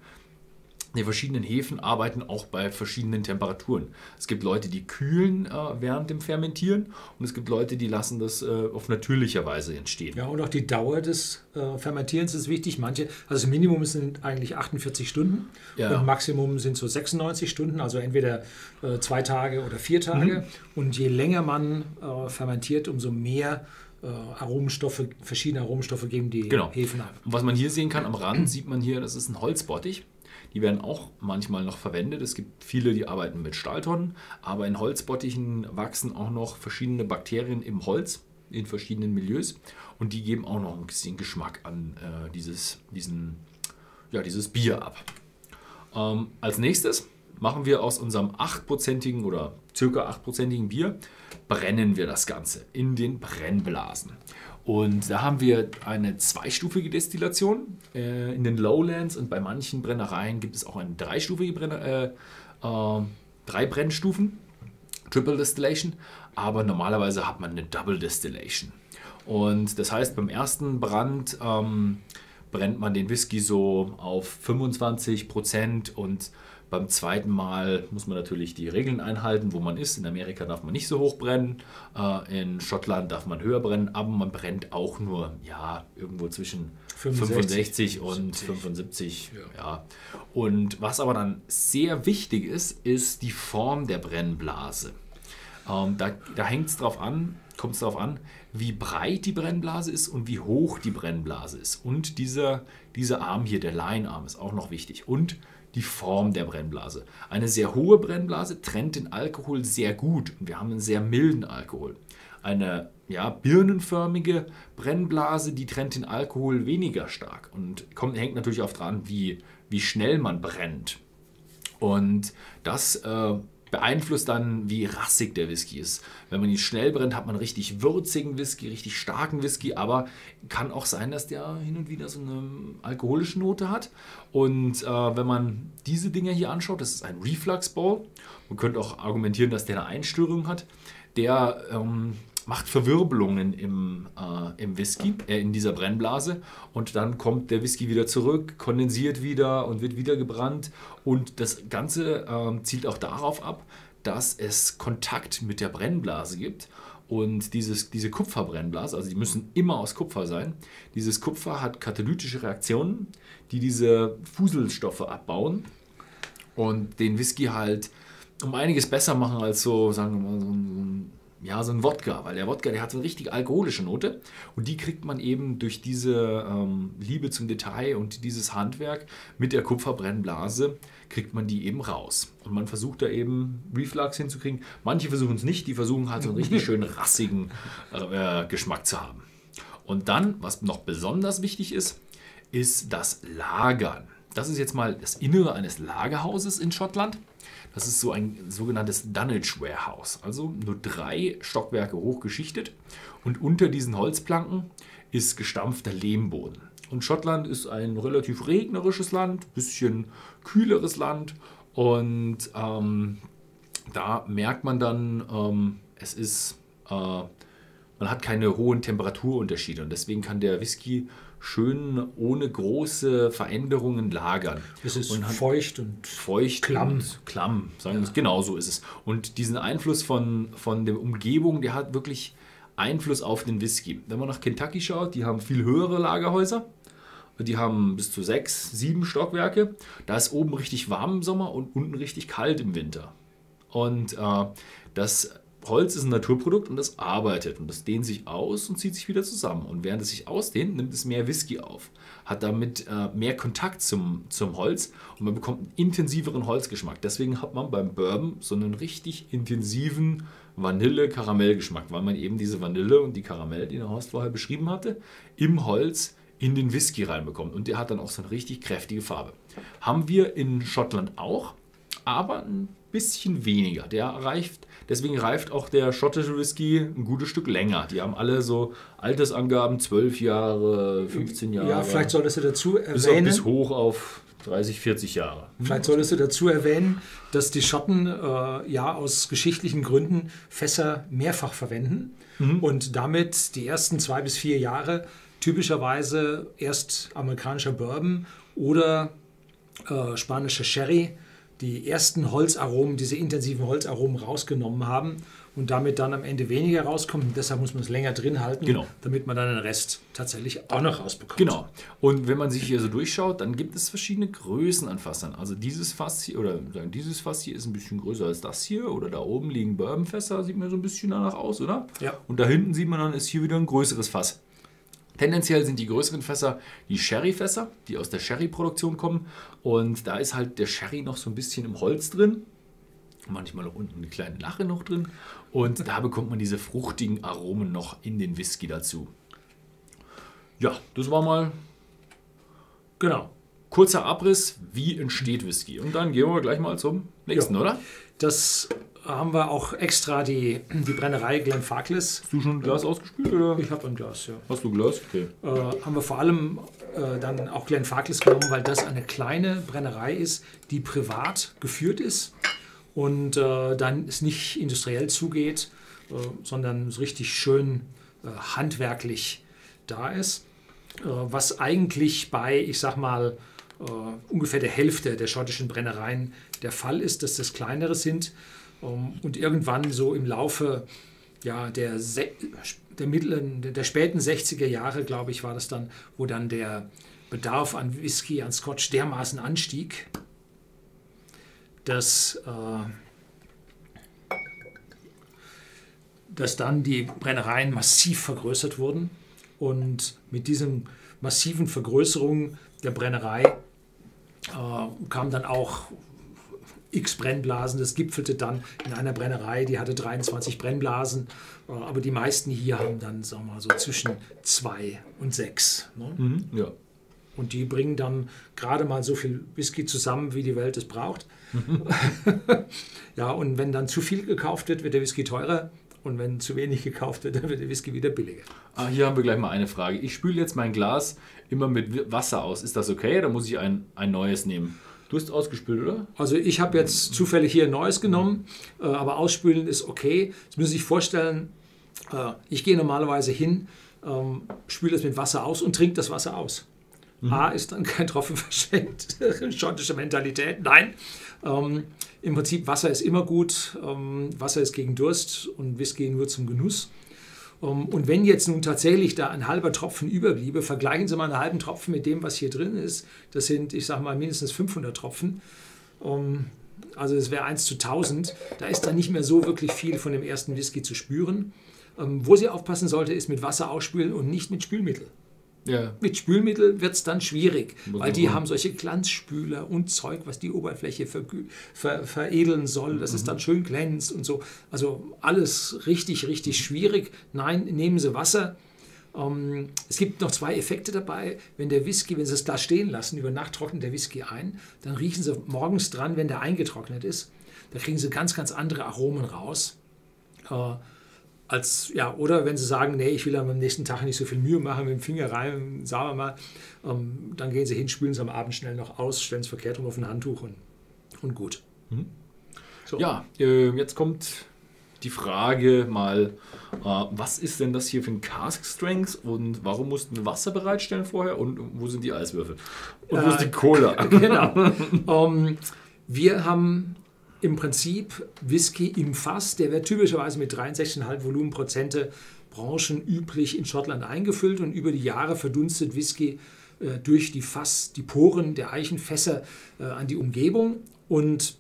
die verschiedenen Hefen arbeiten auch bei verschiedenen Temperaturen. Es gibt Leute, die kühlen äh, während dem Fermentieren und es gibt Leute, die lassen das äh, auf natürlicher Weise entstehen. Ja, und auch die Dauer des äh, Fermentierens ist wichtig. Manche, also das Minimum sind eigentlich 48 Stunden ja. und Maximum sind so 96 Stunden, also entweder äh, zwei Tage oder vier Tage. Mhm. Und je länger man äh, fermentiert, umso mehr äh, Aromenstoffe, verschiedene Aromenstoffe geben die genau. Hefen ab. Und was man hier sehen kann am Rand, sieht man hier, das ist ein Holzbottich. Die werden auch manchmal noch verwendet. Es gibt viele, die arbeiten mit Stahltonnen, aber in Holzbottichen wachsen auch noch verschiedene Bakterien im Holz in verschiedenen Milieus und die geben auch noch ein bisschen Geschmack an äh, dieses, diesen, ja, dieses Bier ab. Ähm, als nächstes machen wir aus unserem 8%igen oder circa 8%igen Bier, brennen wir das Ganze in den Brennblasen. Und da haben wir eine zweistufige Destillation äh, in den Lowlands und bei manchen Brennereien gibt es auch eine dreistufige Brenner, äh, äh, drei Brennstufen, Triple Distillation, aber normalerweise hat man eine Double Distillation. Und das heißt, beim ersten Brand ähm, brennt man den Whisky so auf 25 Prozent und beim zweiten Mal muss man natürlich die Regeln einhalten, wo man ist. In Amerika darf man nicht so hoch brennen, äh, in Schottland darf man höher brennen, aber man brennt auch nur ja, irgendwo zwischen 65, 65 und 75. Ja. ja. Und was aber dann sehr wichtig ist, ist die Form der Brennblase. Ähm, da da hängt es drauf an, kommt es darauf an, wie breit die Brennblase ist und wie hoch die Brennblase ist. Und dieser, dieser Arm hier, der Leinarm, ist auch noch wichtig. Und die Form der Brennblase. Eine sehr hohe Brennblase trennt den Alkohol sehr gut und wir haben einen sehr milden Alkohol. Eine ja, birnenförmige Brennblase, die trennt den Alkohol weniger stark und kommt, hängt natürlich auch dran, wie, wie schnell man brennt. Und das äh, beeinflusst dann, wie rassig der Whisky ist. Wenn man ihn schnell brennt, hat man richtig würzigen Whisky, richtig starken Whisky, aber kann auch sein, dass der hin und wieder so eine alkoholische Note hat. Und äh, wenn man diese Dinge hier anschaut, das ist ein Reflux Bowl. Man könnte auch argumentieren, dass der eine Einstörung hat. Der ähm, macht Verwirbelungen im, äh, im Whisky, äh, in dieser Brennblase. Und dann kommt der Whisky wieder zurück, kondensiert wieder und wird wieder gebrannt. Und das Ganze äh, zielt auch darauf ab, dass es Kontakt mit der Brennblase gibt. Und dieses, diese Kupferbrennblase, also die müssen immer aus Kupfer sein, dieses Kupfer hat katalytische Reaktionen, die diese Fuselstoffe abbauen und den Whisky halt um einiges besser machen als so, sagen wir mal, so ein ja, so ein Wodka, weil der Wodka, der hat so eine richtig alkoholische Note und die kriegt man eben durch diese ähm, Liebe zum Detail und dieses Handwerk mit der Kupferbrennblase, kriegt man die eben raus. Und man versucht da eben Reflux hinzukriegen. Manche versuchen es nicht, die versuchen halt so einen richtig schönen rassigen äh, Geschmack zu haben. Und dann, was noch besonders wichtig ist, ist das Lagern das ist jetzt mal das Innere eines Lagerhauses in Schottland. Das ist so ein sogenanntes Dunnage Warehouse, also nur drei Stockwerke hochgeschichtet und unter diesen Holzplanken ist gestampfter Lehmboden. Und Schottland ist ein relativ regnerisches Land, bisschen kühleres Land und ähm, da merkt man dann, ähm, es ist, äh, man hat keine hohen Temperaturunterschiede und deswegen kann der Whisky schön ohne große Veränderungen lagern. Es ist und feucht und feucht klamm. Und klamm, sagen wir ja. genau so ist es. Und diesen Einfluss von, von der Umgebung, der hat wirklich Einfluss auf den Whisky. Wenn man nach Kentucky schaut, die haben viel höhere Lagerhäuser. Die haben bis zu sechs, sieben Stockwerke. Da ist oben richtig warm im Sommer und unten richtig kalt im Winter. Und äh, das Holz ist ein Naturprodukt und das arbeitet und das dehnt sich aus und zieht sich wieder zusammen. Und während es sich ausdehnt, nimmt es mehr Whisky auf, hat damit äh, mehr Kontakt zum, zum Holz und man bekommt einen intensiveren Holzgeschmack. Deswegen hat man beim Bourbon so einen richtig intensiven Vanille-Karamell-Geschmack, weil man eben diese Vanille und die Karamell, die der Horst vorher beschrieben hatte, im Holz in den Whisky reinbekommt. Und der hat dann auch so eine richtig kräftige Farbe. Haben wir in Schottland auch, aber ein bisschen weniger. Der reift Deswegen reift auch der schottische Whisky ein gutes Stück länger. Die haben alle so Altersangaben, 12 Jahre, 15 Jahre. Ja, vielleicht solltest du dazu erwähnen. Bis, bis hoch auf 30, 40 Jahre. Vielleicht solltest du dazu erwähnen, dass die Schotten äh, ja aus geschichtlichen Gründen Fässer mehrfach verwenden mhm. und damit die ersten zwei bis vier Jahre typischerweise erst amerikanischer Bourbon oder äh, spanischer Sherry die ersten Holzaromen, diese intensiven Holzaromen rausgenommen haben und damit dann am Ende weniger rauskommt. Und deshalb muss man es länger drin halten, genau. damit man dann den Rest tatsächlich auch noch rausbekommt. Genau. Und wenn man sich hier so durchschaut, dann gibt es verschiedene Größen an Fassern. Also dieses Fass hier, oder dieses Fass hier ist ein bisschen größer als das hier. Oder da oben liegen Bourbonfässer, sieht mir so ein bisschen danach aus, oder? Ja. Und da hinten sieht man dann, ist hier wieder ein größeres Fass. Tendenziell sind die größeren Fässer die Sherry-Fässer, die aus der Sherry-Produktion kommen. Und da ist halt der Sherry noch so ein bisschen im Holz drin. Manchmal auch unten eine kleine Lache noch drin. Und da bekommt man diese fruchtigen Aromen noch in den Whisky dazu. Ja, das war mal. Genau. Kurzer Abriss, wie entsteht Whisky. Und dann gehen wir gleich mal zum nächsten, ja. oder? Das haben wir auch extra die, die Brennerei Glenfarclas. Hast du schon ein Glas ausgespült? Oder? Ich habe ein Glas, ja. Hast du ein Glas? Okay. Äh, haben wir vor allem äh, dann auch Glenfarclas genommen, weil das eine kleine Brennerei ist, die privat geführt ist und äh, dann es nicht industriell zugeht, äh, sondern richtig schön äh, handwerklich da ist. Äh, was eigentlich bei, ich sag mal, ungefähr der Hälfte der schottischen Brennereien der Fall ist, dass das kleinere sind. Ähm, und irgendwann so im Laufe ja, der, der, mittleren, der späten 60er Jahre, glaube ich, war das dann, wo dann der Bedarf an Whisky, an Scotch dermaßen anstieg, dass, äh, dass dann die Brennereien massiv vergrößert wurden. Und mit diesen massiven Vergrößerungen der Brennerei äh, kam dann auch x Brennblasen. Das gipfelte dann in einer Brennerei, die hatte 23 Brennblasen. Äh, aber die meisten hier haben dann, sagen wir mal, so zwischen zwei und sechs. Ne? Mhm, ja. Und die bringen dann gerade mal so viel Whisky zusammen, wie die Welt es braucht. Mhm. ja, und wenn dann zu viel gekauft wird, wird der Whisky teurer. Und wenn zu wenig gekauft wird, dann wird der Whisky wieder billiger. Ah, hier haben wir gleich mal eine Frage. Ich spüle jetzt mein Glas immer mit Wasser aus. Ist das okay oder muss ich ein, ein neues nehmen? Du hast ausgespült, oder? Also ich habe jetzt zufällig hier ein neues genommen, äh, aber ausspülen ist okay. Jetzt müssen Sie sich vorstellen, äh, ich gehe normalerweise hin, ähm, spüle es mit Wasser aus und trinke das Wasser aus. Mhm. A ist dann kein Tropfen verschenkt, schottische Mentalität. Nein, ähm, im Prinzip Wasser ist immer gut, ähm, Wasser ist gegen Durst und Whisky nur zum Genuss. Ähm, und wenn jetzt nun tatsächlich da ein halber Tropfen überbliebe, vergleichen Sie mal einen halben Tropfen mit dem, was hier drin ist. Das sind, ich sage mal, mindestens 500 Tropfen. Ähm, also es wäre 1 zu 1000. Da ist dann nicht mehr so wirklich viel von dem ersten Whisky zu spüren. Ähm, wo Sie aufpassen sollte, ist mit Wasser ausspülen und nicht mit Spülmittel. Ja. Mit Spülmittel wird es dann schwierig, Muss weil die haben solche Glanzspüler und Zeug, was die Oberfläche ver ver veredeln soll, dass mhm. es dann schön glänzt und so. Also alles richtig, richtig schwierig. Nein, nehmen Sie Wasser Ähm, es gibt noch zwei Effekte dabei. Wenn der Whisky, wenn Sie es da stehen lassen, über Nacht trocknet der Whisky ein, dann riechen Sie morgens dran, wenn der eingetrocknet ist. Da kriegen Sie ganz, ganz andere Aromen raus. Äh, als, ja, oder wenn Sie sagen, nee, ich will am nächsten Tag nicht so viel Mühe machen, mit dem Finger rein, sagen wir mal, ähm, dann gehen Sie hin, spülen Sie am Abend schnell noch aus, stellen es verkehrt rum auf ein Handtuch und, und gut. Mhm. So. Ja, äh, jetzt kommt die Frage mal, äh, was ist denn das hier für ein Cask Strength und warum mussten wir Wasser bereitstellen vorher und wo sind die Eiswürfel? Und wo ist die Cola? Genau. um, ähm, wir haben im Prinzip Whisky im Fass, der wird typischerweise mit 63,5 Volumenprozente branchenüblich in Schottland eingefüllt und über die Jahre verdunstet Whisky äh, durch die Fass, die Poren der Eichenfässer äh, an die Umgebung und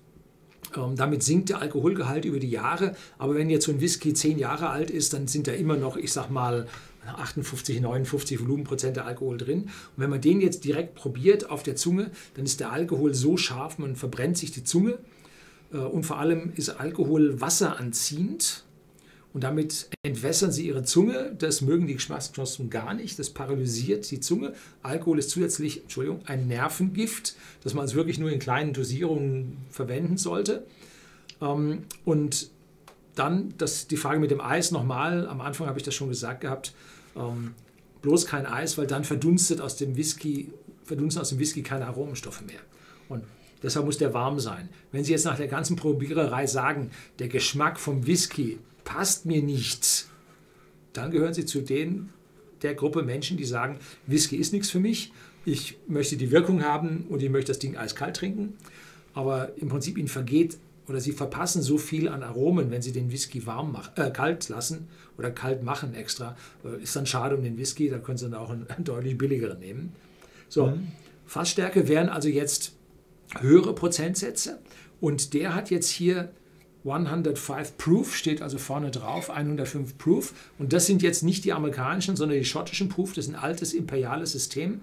ähm, damit sinkt der Alkoholgehalt über die Jahre. Aber wenn jetzt so ein Whisky zehn Jahre alt ist, dann sind da immer noch, ich sag mal, 58, 59 Volumenprozent der Alkohol drin. Und wenn man den jetzt direkt probiert auf der Zunge, dann ist der Alkohol so scharf, man verbrennt sich die Zunge. Äh, und vor allem ist Alkohol wasseranziehend. Und damit entwässern sie ihre Zunge. Das mögen die Geschmacksknospen gar nicht. Das paralysiert die Zunge. Alkohol ist zusätzlich, Entschuldigung, ein Nervengift, das man also wirklich nur in kleinen Dosierungen verwenden sollte. Ähm, und dann das, die Frage mit dem Eis nochmal. Am Anfang habe ich das schon gesagt gehabt. Ähm, bloß kein Eis, weil dann verdunstet aus dem Whisky, verdunsten aus dem Whisky keine Aromenstoffe mehr. Und deshalb muss der warm sein. Wenn Sie jetzt nach der ganzen Probiererei sagen, der Geschmack vom Whisky passt mir nicht, dann gehören Sie zu den, der Gruppe Menschen, die sagen, Whisky ist nichts für mich, ich möchte die Wirkung haben und ich möchte das Ding eiskalt trinken. Aber im Prinzip Ihnen vergeht oder Sie verpassen so viel an Aromen, wenn Sie den Whisky warm machen, äh, kalt lassen oder kalt machen extra. Äh, ist dann schade um den Whisky, da können Sie dann auch einen, einen deutlich billigeren nehmen. So, mhm. Fassstärke wären also jetzt höhere Prozentsätze und der hat jetzt hier 105 Proof steht also vorne drauf, 105 Proof. Und das sind jetzt nicht die amerikanischen, sondern die schottischen Proof. Das ist ein altes imperiales System.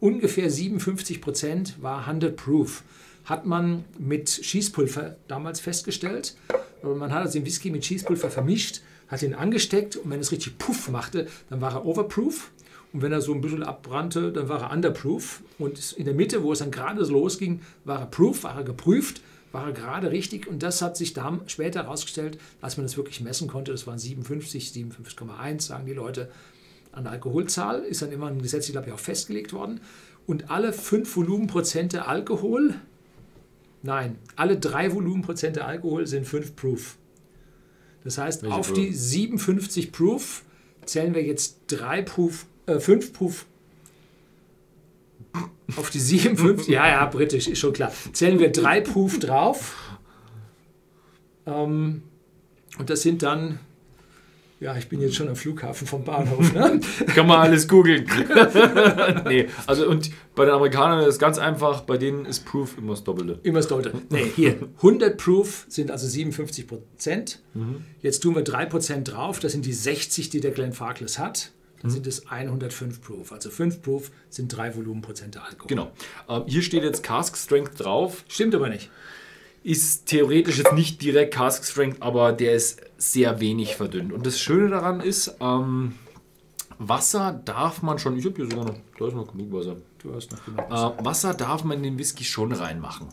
Ungefähr 57 Prozent war 100 Proof. Hat man mit Schießpulver damals festgestellt. Man hat also den Whisky mit Schießpulver vermischt, hat ihn angesteckt und wenn es richtig Puff machte, dann war er overproof. Und wenn er so ein bisschen abbrannte, dann war er underproof. Und in der Mitte, wo es dann gerade so losging, war er proof, war er geprüft war er gerade richtig und das hat sich da später herausgestellt, als man das wirklich messen konnte, das waren 57, 57,1, sagen die Leute, an der Alkoholzahl, ist dann immer ein gesetzlich, glaube ich, auch festgelegt worden. Und alle 5 Volumenprozente Alkohol, nein, alle 3 Volumenprozente Alkohol sind 5 Proof. Das heißt, Welche auf Proof? die 57 Proof zählen wir jetzt 3 Proof, äh, 5 Proof auf die 57, ja, ja, britisch, ist schon klar. Zählen wir drei Proof drauf. Ähm, und das sind dann, ja, ich bin jetzt schon am Flughafen vom Bahnhof. Ne? Kann man alles googeln. nee, also und bei den Amerikanern ist es ganz einfach, bei denen ist Proof immer das Doppelte. Immer das Doppelte. Nee, hier, 100 Proof sind also 57 Prozent. Mhm. Jetzt tun wir 3 Prozent drauf, das sind die 60, die der Glenn Farkless hat dann mhm. sind es 105 Proof. Also 5 Proof sind 3 Volumenprozente Alkohol. Genau. Ähm, hier steht jetzt Cask Strength drauf. Stimmt aber nicht. Ist theoretisch jetzt nicht direkt Cask Strength, aber der ist sehr wenig verdünnt. Und das Schöne daran ist, ähm, Wasser darf man schon, ich habe hier sogar noch, da ist noch genug Wasser. Du hast noch genug Wasser. Äh, Wasser darf man in den Whisky schon reinmachen.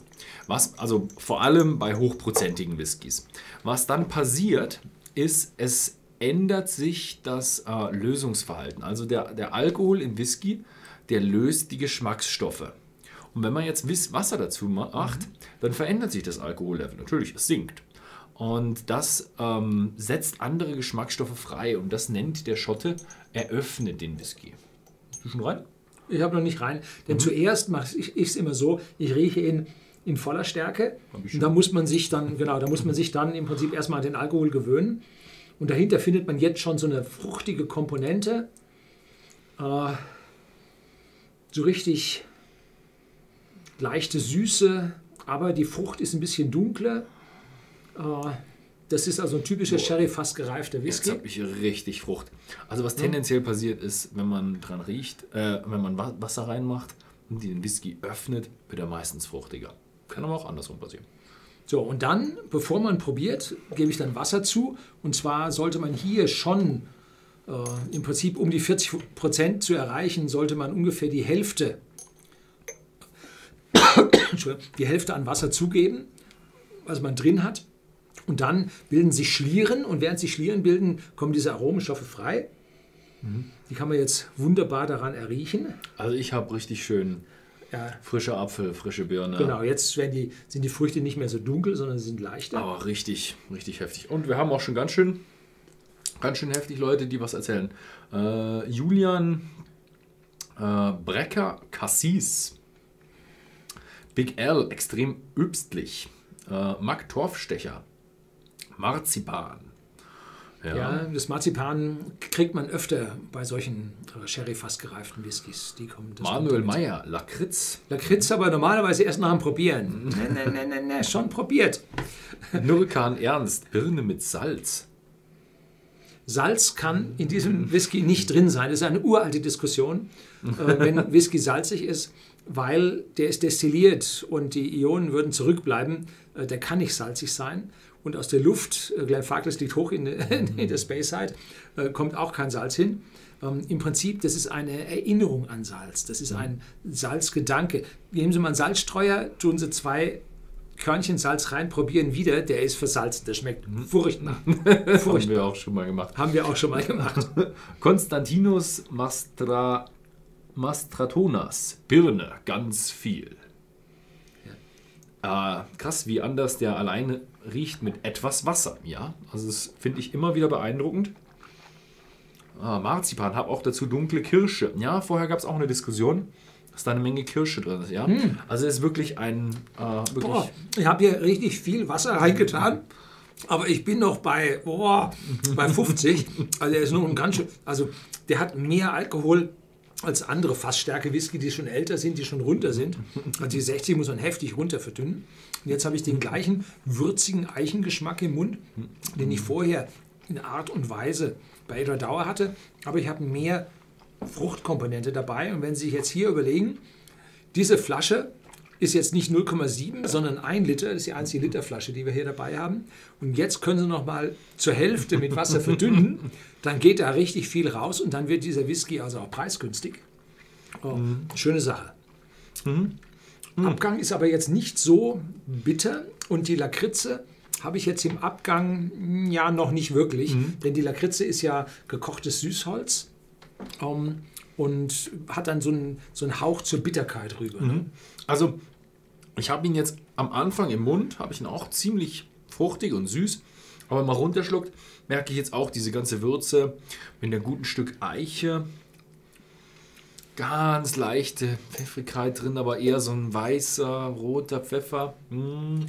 Was, also vor allem bei hochprozentigen Whiskys. Was dann passiert, ist, es ändert sich das äh, Lösungsverhalten. Also der, der Alkohol im Whisky, der löst die Geschmacksstoffe. Und wenn man jetzt Wasser dazu macht, mhm. dann verändert sich das Alkohollevel. Natürlich, es sinkt. Und das ähm, setzt andere Geschmacksstoffe frei. Und das nennt der Schotte eröffnet den Whisky. Bist du schon rein? Ich habe noch nicht rein. Denn mhm. zuerst mache ich es immer so, ich rieche ihn in voller Stärke. Da muss man sich dann, genau, da muss man sich dann im Prinzip erstmal an den Alkohol gewöhnen. Und dahinter findet man jetzt schon so eine fruchtige Komponente. Äh, so richtig leichte Süße, aber die Frucht ist ein bisschen dunkler. Äh, das ist also ein typischer Boah. Sherry fast gereifter Whisky. Jetzt habe ich richtig Frucht. Also was tendenziell ja. passiert ist, wenn man dran riecht, äh, wenn man Wasser reinmacht und den Whisky öffnet, wird er meistens fruchtiger. Kann aber auch andersrum passieren. So, und dann, bevor man probiert, gebe ich dann Wasser zu. Und zwar sollte man hier schon Äh, Im Prinzip, um die 40 Prozent zu erreichen, sollte man ungefähr die Hälfte, die Hälfte an Wasser zugeben, was man drin hat. Und dann bilden sich Schlieren und während sich Schlieren bilden, kommen diese Aromenstoffe frei. Mhm. Die kann man jetzt wunderbar daran erriechen. Also ich habe richtig schön ja. frische Apfel, frische Birne. Genau, jetzt die, sind die Früchte nicht mehr so dunkel, sondern sie sind leichter. Aber richtig, richtig heftig. Und wir haben auch schon ganz schön, ganz schön heftig Leute, die was erzählen. Äh, Julian äh, Brecker Cassis. Big L, extrem übstlich. Äh, Mac Torfstecher. Marzipan. Ja. ja. das Marzipan kriegt man öfter bei solchen äh, Sherry-fast gereiften Whiskys. Die kommen, Manuel Meyer, Lakritz. Lakritz aber normalerweise erst nach dem Probieren. ne, ne, ne, ne, ne, schon probiert. Nurkan Ernst, Birne mit Salz. Salz kann in diesem Whisky nicht drin sein. Das ist eine uralte Diskussion, äh, wenn Whisky salzig ist, weil der ist destilliert und die Ionen würden zurückbleiben. Äh, der kann nicht salzig sein und aus der Luft, äh, Glenn Farkless liegt hoch in, in der Space Side, äh, kommt auch kein Salz hin. Ähm, Im Prinzip, das ist eine Erinnerung an Salz. Das ist ein Salzgedanke. Nehmen Sie mal einen Salzstreuer, tun Sie zwei Körnchen Salz rein, probieren wieder, der ist versalzt, der schmeckt mhm. furchtbar. furchtbar. Haben wir auch schon mal gemacht. Haben wir auch schon mal gemacht. Konstantinos Mastra, Mastratonas, Birne, ganz viel. Ja. Äh, krass, wie anders der alleine riecht mit etwas Wasser. Ja, also das finde ich immer wieder beeindruckend. Ah, Marzipan, habe auch dazu dunkle Kirsche. Ja, vorher gab es auch eine Diskussion, dass da eine Menge Kirsche drin ist. Ja, hm. also es ist wirklich ein. Äh, wirklich boah, ich habe hier richtig viel Wasser reingetan. Aber ich bin noch bei, boah, bei 50. Also er ist nur ein ganz schön. Also der hat mehr Alkohol als andere Fassstärke Whisky, die schon älter sind, die schon runter sind. Also die 60 muss man heftig runter verdünnen. Und jetzt habe ich den gleichen würzigen Eichengeschmack im Mund, den ich vorher in Art und Weise bei Edward Dauer hatte. Aber ich habe mehr Fruchtkomponente dabei. Und wenn Sie sich jetzt hier überlegen, diese Flasche ist jetzt nicht 0,7, sondern 1 Liter. Das ist die einzige Literflasche, die wir hier dabei haben. Und jetzt können Sie noch mal zur Hälfte mit Wasser verdünnen. Dann geht da richtig viel raus und dann wird dieser Whisky also auch preisgünstig. Oh, mhm. Schöne Sache. Mhm. Mhm. Abgang ist aber jetzt nicht so bitter und die Lakritze habe ich jetzt im Abgang hm, ja noch nicht wirklich, mhm. denn die Lakritze ist ja gekochtes Süßholz ähm, und hat dann so einen, so einen Hauch zur Bitterkeit rüber. Ne? Mhm. Also ich habe ihn jetzt am Anfang im Mund, habe ich ihn auch ziemlich fruchtig und süß, aber wenn man runterschluckt, merke ich jetzt auch diese ganze Würze mit einem guten Stück Eiche ganz leichte Pfeffrigkeit drin, aber eher so ein weißer, roter Pfeffer. Mm,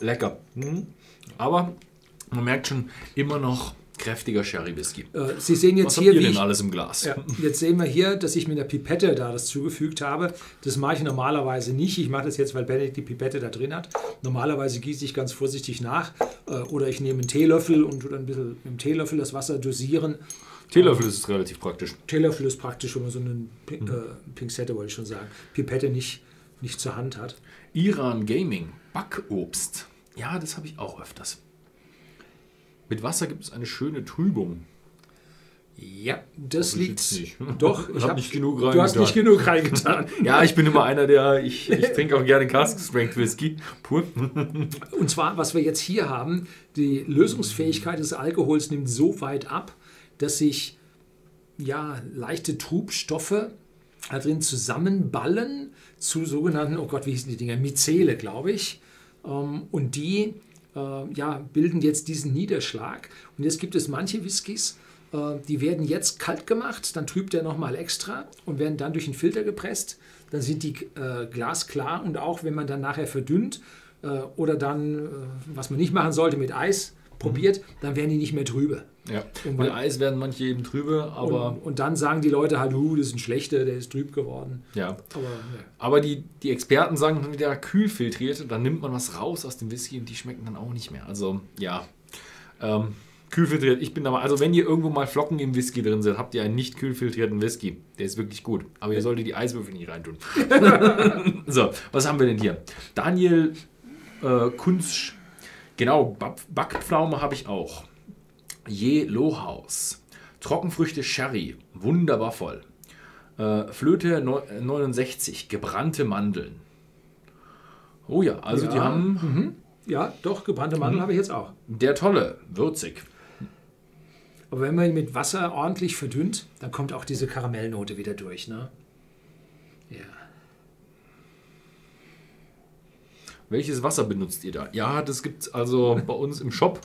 lecker. Mm. Aber man merkt schon immer noch kräftiger Sherry Whisky. Äh, Sie sehen jetzt Was hier, habt ihr denn alles im Glas? Ja, jetzt sehen wir hier, dass ich mit der Pipette da das zugefügt habe. Das mache ich normalerweise nicht. Ich mache das jetzt, weil Benedikt die Pipette da drin hat. Normalerweise gieße ich ganz vorsichtig nach äh, oder ich nehme einen Teelöffel und tue dann ein bisschen mit dem Teelöffel das Wasser dosieren. Teelöffel ist relativ praktisch. Teelöffel ist praktisch, wenn man so eine P mhm. äh, Pinzette, wollte ich schon sagen, Pipette nicht, nicht zur Hand hat. Iran Gaming, Backobst. Ja, das habe ich auch öfters. Mit Wasser gibt es eine schöne Trübung. Ja, das liegt. Nicht. Doch, ich habe hab nicht genug reingetan. Du hast nicht genug reingetan. ja, ich bin immer einer, der. Ich, ich trinke auch gerne Cask Strength Whisky. Pur. Und zwar, was wir jetzt hier haben, die Lösungsfähigkeit des Alkohols nimmt so weit ab, dass sich ja, leichte Trubstoffe da drin zusammenballen zu sogenannten, oh Gott, wie hießen die Dinger? Mizele, glaube ich. Ähm, und die äh, ja, bilden jetzt diesen Niederschlag. Und jetzt gibt es manche Whiskys, äh, die werden jetzt kalt gemacht, dann trübt der nochmal extra und werden dann durch den Filter gepresst. Dann sind die äh, glasklar und auch wenn man dann nachher verdünnt oder dann, was man nicht machen sollte, mit Eis probiert, dann werden die nicht mehr trübe. Ja, und mit Eis werden manche eben trübe, aber. Und, und, dann sagen die Leute halt, uh, das ist ein schlechter, der ist trüb geworden. Ja. Aber, ja. aber die, die Experten sagen dann wieder kühl filtriert, dann nimmt man was raus aus dem Whisky und die schmecken dann auch nicht mehr. Also, ja. Ähm, kühl filtriert, ich bin da mal. Also, wenn ihr irgendwo mal Flocken im Whisky drin seid, habt ihr einen nicht kühl filtrierten Whisky. Der ist wirklich gut. Aber ihr solltet die Eiswürfel nicht reintun. so, was haben wir denn hier? Daniel äh, Kunz. Genau, Backpflaume habe ich auch. Je Lohaus. Trockenfrüchte Sherry, wunderbar voll. Äh, Flöte 69, gebrannte Mandeln. Oh ja, also ja, die haben. Mhm. Ja, doch, gebrannte Mandeln mhm. habe ich jetzt auch. Der tolle, würzig. Aber wenn man ihn mit Wasser ordentlich verdünnt, dann kommt auch diese Karamellnote wieder durch. Ne? Ja. Welches Wasser benutzt ihr da? Ja, das gibt es also bei uns im Shop.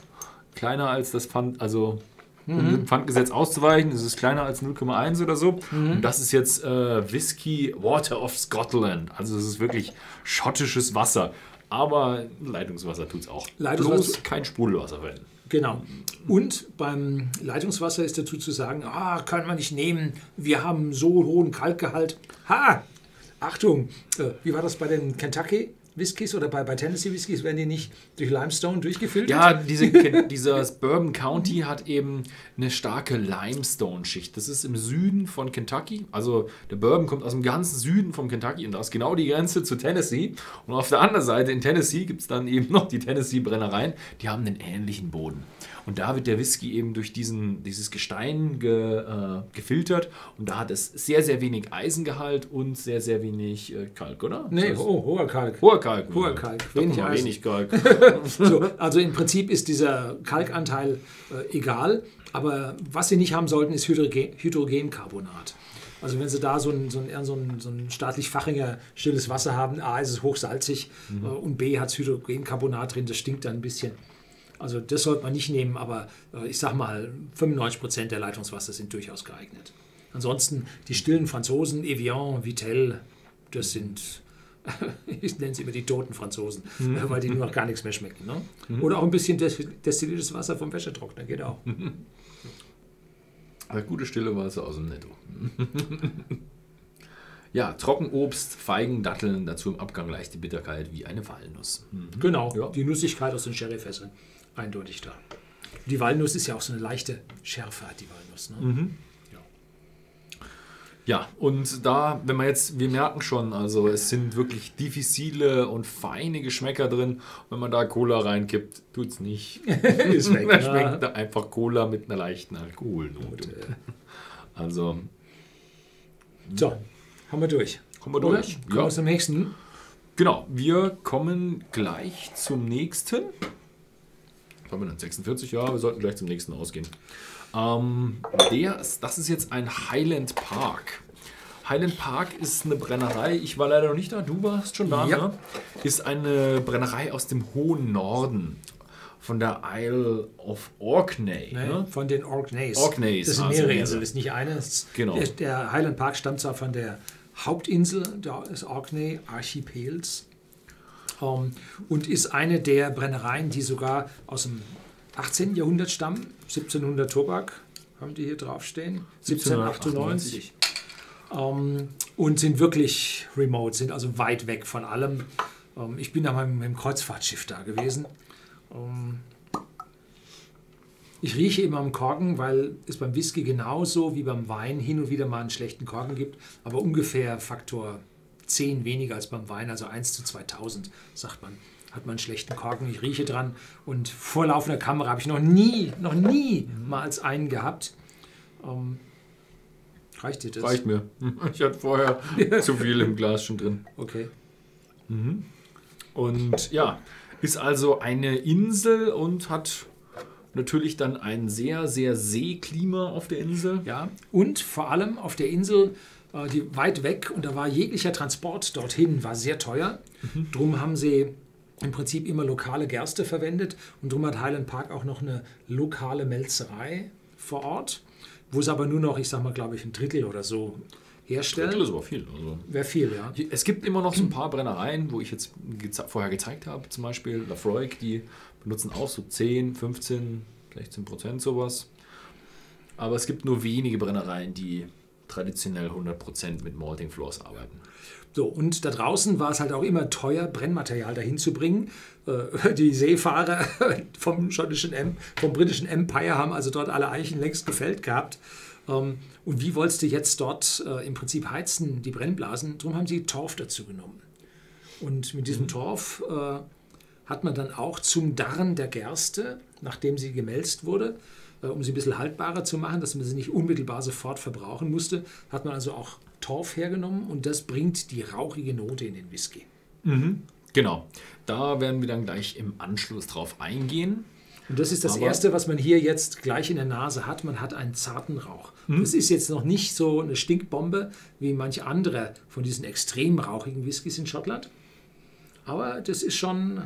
Kleiner als das Pfand, also um mhm. dem Pfandgesetz auszuweichen, ist es kleiner als 0,1 oder so. Mhm. Und das ist jetzt äh, Whisky Water of Scotland. Also es ist wirklich schottisches Wasser. Aber Leitungswasser tut es auch. Leitungswasser. Bloß kein Sprudelwasser verwenden. Genau. Und beim Leitungswasser ist dazu zu sagen, ah, kann man nicht nehmen, wir haben so hohen Kalkgehalt. Ha! Achtung, äh, wie war das bei den Kentucky? Whiskys oder bei, bei Tennessee Whiskys werden die nicht durch Limestone durchgefiltert? Ja, diese, dieses Bourbon County hat eben eine starke Limestone-Schicht. Das ist im Süden von Kentucky. Also der Bourbon kommt aus dem ganzen Süden von Kentucky und da ist genau die Grenze zu Tennessee. Und auf der anderen Seite in Tennessee gibt es dann eben noch die Tennessee-Brennereien. Die haben einen ähnlichen Boden. Und da wird der Whisky eben durch diesen, dieses Gestein ge, äh, gefiltert und da hat es sehr, sehr wenig Eisengehalt und sehr, sehr wenig äh, Kalk, oder? Nee, das heißt, oh, hoher Kalk. Hoher Kalk. Hoher Kalk. Wenig, wenig Kalk. so, also im Prinzip ist dieser Kalkanteil äh, egal, aber was Sie nicht haben sollten, ist Hydrogen, Hydrogencarbonat. Also wenn Sie da so ein, so ein, so ein, so ein staatlich fachiger stilles Wasser haben, A, ist es hochsalzig mhm. Äh, und B, hat es Hydrogencarbonat drin, das stinkt dann ein bisschen. Also das sollte man nicht nehmen, aber äh, ich sage mal, 95 Prozent der Leitungswasser sind durchaus geeignet. Ansonsten die stillen Franzosen, Evian, Vitel, das sind, ich nenne sie immer die toten Franzosen, mhm. weil die nur noch gar nichts mehr schmecken. Ne? Mhm. Oder auch ein bisschen destilliertes Wasser vom Wäschetrockner, geht auch. Aber gute stille Wasser aus dem Netto. ja, Trockenobst, Feigen, Datteln, dazu im Abgang leichte Bitterkeit wie eine Walnuss. Mhm. Genau, ja. die Nussigkeit aus den Sherryfässern eindeutig da. Die Walnuss ist ja auch so eine leichte Schärfe, hat die Walnuss. Ne? Mhm. Ja. ja, und da, wenn man jetzt, wir merken schon, also es sind wirklich diffizile und feine Geschmäcker drin. Wenn man da Cola reinkippt, tut es nicht. ist weg. da schmeckt da einfach Cola mit einer leichten Alkoholnote. Also. So, haben wir durch. Kommen wir durch. Kommen wir zum nächsten. Genau, wir kommen gleich zum nächsten haben wir dann 46 Jahre, wir sollten gleich zum nächsten ausgehen. Ähm, der, das ist jetzt ein Highland Park. Highland Park ist eine Brennerei, ich war leider noch nicht da, du warst schon da, ja. ne? Ist eine Brennerei aus dem hohen Norden. Von der Isle of Orkney. Nee, ne? Von den Orkneys. Orkneys. Das sind also mehrere Inseln, das ist nicht eine. Genau. Der, der, Highland Park stammt zwar von der Hauptinsel des Orkney Archipels, ähm, und ist eine der Brennereien, die sogar aus dem 18. Jahrhundert stammen. 1700 Tobak haben die hier draufstehen. 1798. Ähm, und sind wirklich remote, sind also weit weg von allem. Ähm, ich bin da mal mit dem Kreuzfahrtschiff da gewesen. Ähm, ich rieche immer am Korken, weil es beim Whisky genauso wie beim Wein hin und wieder mal einen schlechten Korken gibt, aber ungefähr Faktor 10 weniger als beim Wein, also 1 zu 2000, sagt man. Hat man einen schlechten Korken, ich rieche dran. Und vor laufender Kamera habe ich noch nie, noch nie mal als einen gehabt. Ähm, reicht dir das? Reicht mir. Ich hatte vorher zu viel im Glas schon drin. Okay. Mhm. Und ja, ist also eine Insel und hat natürlich dann ein sehr, sehr Seeklima auf der Insel. Ja, und vor allem auf der Insel äh, die weit weg und da war jeglicher Transport dorthin war sehr teuer. Mhm. Drum haben sie im Prinzip immer lokale Gerste verwendet und drum hat Highland Park auch noch eine lokale Melzerei vor Ort, wo sie aber nur noch, ich sag mal, glaube ich, ein Drittel oder so herstellen. Drittel ist aber viel. Also Wäre viel, ja. Es gibt immer noch so ein paar Brennereien, wo ich jetzt geze vorher gezeigt habe, zum Beispiel Lafroig, die benutzen auch so 10, 15, 16 Prozent sowas. Aber es gibt nur wenige Brennereien, die traditionell 100% mit Malting Floors arbeiten. So, und da draußen war es halt auch immer teuer, Brennmaterial dahin zu bringen. Äh, die Seefahrer vom schottischen M, vom britischen Empire haben also dort alle Eichen längst gefällt gehabt. Ähm, und wie wolltest du jetzt dort äh, im Prinzip heizen, die Brennblasen? Darum haben sie Torf dazu genommen. Und mit diesem mhm. Torf äh, hat man dann auch zum Darren der Gerste, nachdem sie gemälzt wurde, um sie ein bisschen haltbarer zu machen, dass man sie nicht unmittelbar sofort verbrauchen musste, hat man also auch Torf hergenommen und das bringt die rauchige Note in den Whisky. Mhm. Genau, da werden wir dann gleich im Anschluss drauf eingehen. Und das ist das Aber Erste, was man hier jetzt gleich in der Nase hat. Man hat einen zarten Rauch. Mhm. Das ist jetzt noch nicht so eine Stinkbombe wie manch andere von diesen extrem rauchigen Whiskys in Schottland. Aber das ist schon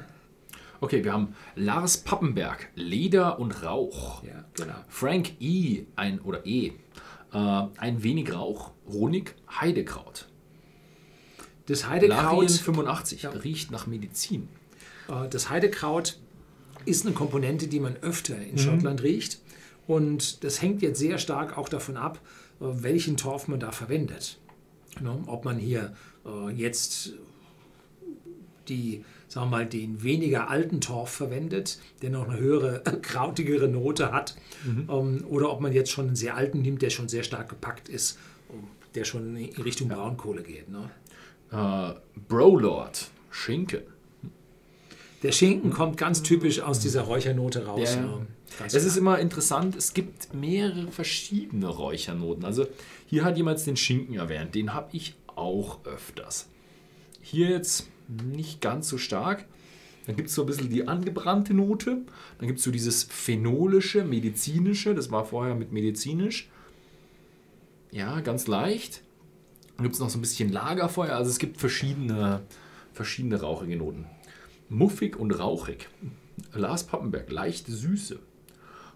Okay, wir haben Lars Pappenberg, Leder und Rauch. Ja, genau. Frank E. Ein, oder E. Äh, ein wenig Rauch, Honig, Heidekraut. Das Heidekraut. 85 ja. riecht nach Medizin. Äh, das Heidekraut ist eine Komponente, die man öfter in mhm. Schottland riecht. Und das hängt jetzt sehr stark auch davon ab, äh, welchen Torf man da verwendet. Ob man hier äh, jetzt die sagen wir mal, den weniger alten Torf verwendet, der noch eine höhere, krautigere Note hat. Mhm. Ähm, oder ob man jetzt schon einen sehr alten nimmt, der schon sehr stark gepackt ist, der schon in Richtung ja. Braunkohle geht. Ne? Uh, Brolord, Schinken. Der Schinken kommt ganz typisch aus dieser Räuchernote raus. Ja, ja. Es ist immer interessant, es gibt mehrere verschiedene Räuchernoten. Also hier hat jemand den Schinken erwähnt, den habe ich auch öfters. Hier jetzt nicht ganz so stark. Dann gibt es so ein bisschen die angebrannte Note. Dann gibt es so dieses phenolische, medizinische. Das war vorher mit medizinisch. Ja, ganz leicht. Dann gibt es noch so ein bisschen Lagerfeuer. Also es gibt verschiedene, verschiedene rauchige Noten. Muffig und rauchig. Lars Pappenberg, leichte Süße.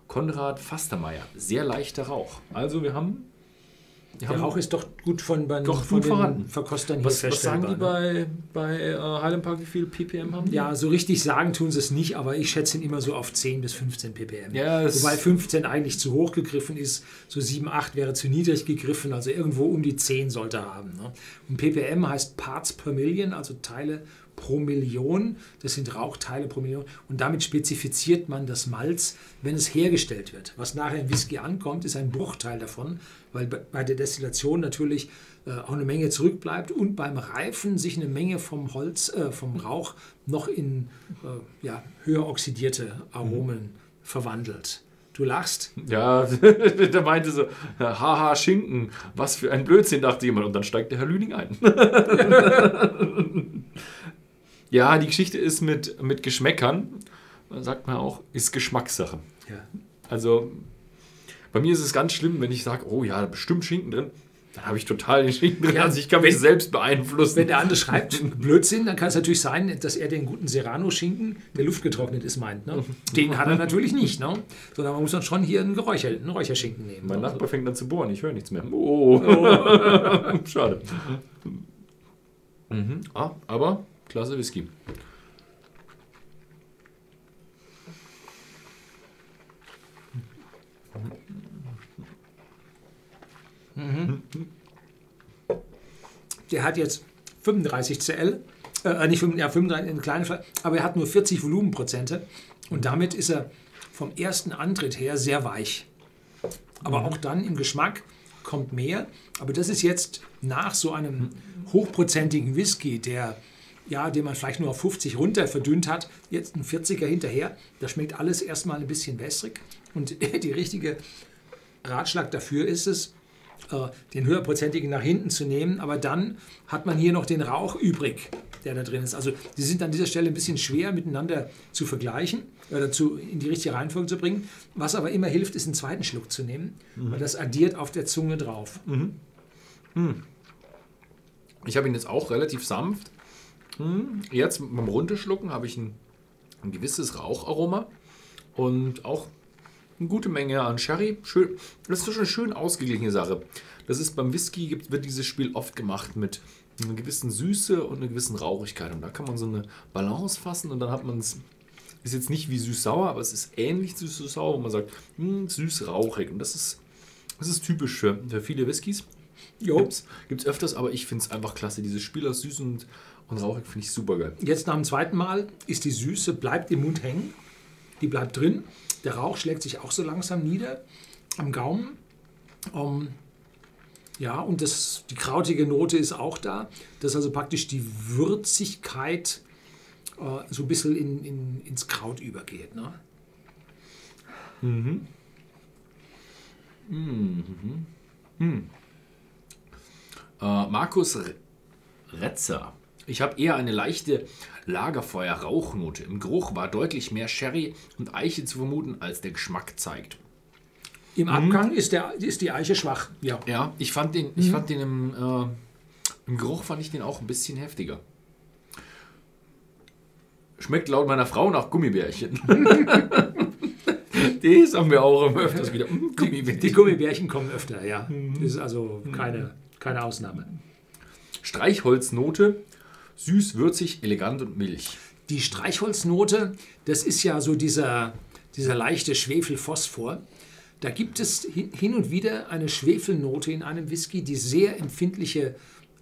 Konrad Fastermeier, sehr leichter Rauch. Also wir haben der Rauch ist doch gut von, bei, doch von gut vorhanden. Verkostern was, was sagen die bei, bei uh, Highland Park, wie viel ppm haben die? Ja, so richtig sagen tun sie es nicht, aber ich schätze ihn immer so auf 10 bis 15 ppm. Ja, Wobei 15 eigentlich zu hoch gegriffen ist, so 7, 8 wäre zu niedrig gegriffen, also irgendwo um die 10 sollte er haben. Ne? Und ppm heißt Parts per Million, also Teile pro Million. Das sind Rauchteile pro Million. Und damit spezifiziert man das Malz, wenn es hergestellt wird. Was nachher im Whisky ankommt, ist ein Bruchteil davon, weil bei der Destillation natürlich äh, auch eine Menge zurückbleibt und beim Reifen sich eine Menge vom Holz, äh, vom Rauch noch in äh, ja, höher oxidierte Aromen mhm. verwandelt. Du lachst. Ja, der meinte so, haha, Schinken, was für ein Blödsinn, dachte jemand. Und dann steigt der Herr Lüning ein. Ja, die Geschichte ist mit, mit Geschmäckern, sagt man auch, ist Geschmackssache. Ja. Also bei mir ist es ganz schlimm, wenn ich sage, oh ja, da bestimmt Schinken drin. Dann habe ich total den Schinken drin. Ja, also ich kann mich selbst beeinflussen. Wenn der andere schreibt Blödsinn, dann kann es natürlich sein, dass er den guten Serrano-Schinken, der luftgetrocknet ist, meint. Ne? Den hat er natürlich nicht. Ne? Sondern man muss dann schon hier einen, Geräucher, einen Räucherschinken nehmen. Mein ne? Nachbar fängt dann zu bohren, ich höre nichts mehr. Oh. oh. Schade. Mhm. Ah, aber Klasse Whisky. Mhm. Der hat jetzt 35 Cl, äh, nicht 35, ja, 35 in kleinen Flaschen, aber er hat nur 40 Volumenprozente und damit ist er vom ersten Antritt her sehr weich. Aber mhm. auch dann im Geschmack kommt mehr. Aber das ist jetzt nach so einem hochprozentigen Whisky, der ja, den man vielleicht nur auf 50 runter verdünnt hat, jetzt ein 40er hinterher. Das schmeckt alles erstmal ein bisschen wässrig. Und die richtige Ratschlag dafür ist es, äh, den höherprozentigen nach hinten zu nehmen, aber dann hat man hier noch den Rauch übrig, der da drin ist. Also die sind an dieser Stelle ein bisschen schwer miteinander zu vergleichen oder zu, in die richtige Reihenfolge zu bringen. Was aber immer hilft, ist einen zweiten Schluck zu nehmen, mhm. weil das addiert auf der Zunge drauf. Mhm. Mhm. Ich habe ihn jetzt auch relativ sanft hm, jetzt beim Runterschlucken habe ich ein, ein, gewisses Raucharoma und auch eine gute Menge an Sherry. Schön, das ist schon eine schön ausgeglichene Sache. Das ist beim Whisky gibt, wird dieses Spiel oft gemacht mit einer gewissen Süße und einer gewissen Rauchigkeit. Und da kann man so eine Balance fassen und dann hat man es. Ist jetzt nicht wie süß-sauer, aber es ist ähnlich süß-sauer, wo man sagt, hm, süß-rauchig. Und das ist, das ist typisch für, für viele Whiskys. Gibt es öfters, aber ich finde es einfach klasse. Dieses Spiel aus süß und und rauchig finde ich super geil. Jetzt nach dem zweiten Mal ist die Süße, bleibt im Mund hängen. Die bleibt drin. Der Rauch schlägt sich auch so langsam nieder am Gaumen. Um, ähm, ja, und das, die krautige Note ist auch da, dass also praktisch die Würzigkeit äh, so ein bisschen in, in, ins Kraut übergeht. Ne? Mhm. Mhm. Hm. Äh, Markus Retzer. Ich habe eher eine leichte Lagerfeuer-Rauchnote. Im Geruch war deutlich mehr Sherry und Eiche zu vermuten, als der Geschmack zeigt. Im Abgang mhm. ist, der, ist die Eiche schwach. Ja, ja ich fand den, ich mhm. fand den im, äh, im Geruch fand ich den auch ein bisschen heftiger. Schmeckt laut meiner Frau nach Gummibärchen. die sagen wir auch immer öfters wieder. Mm, Gummibärchen. Die Gummibärchen kommen öfter, ja. Mhm. Das ist also keine, keine Ausnahme. Streichholznote, süß, würzig, elegant und milch. Die Streichholznote, das ist ja so dieser, dieser leichte Schwefelphosphor. Da gibt es hin und wieder eine Schwefelnote in einem Whisky, die sehr empfindliche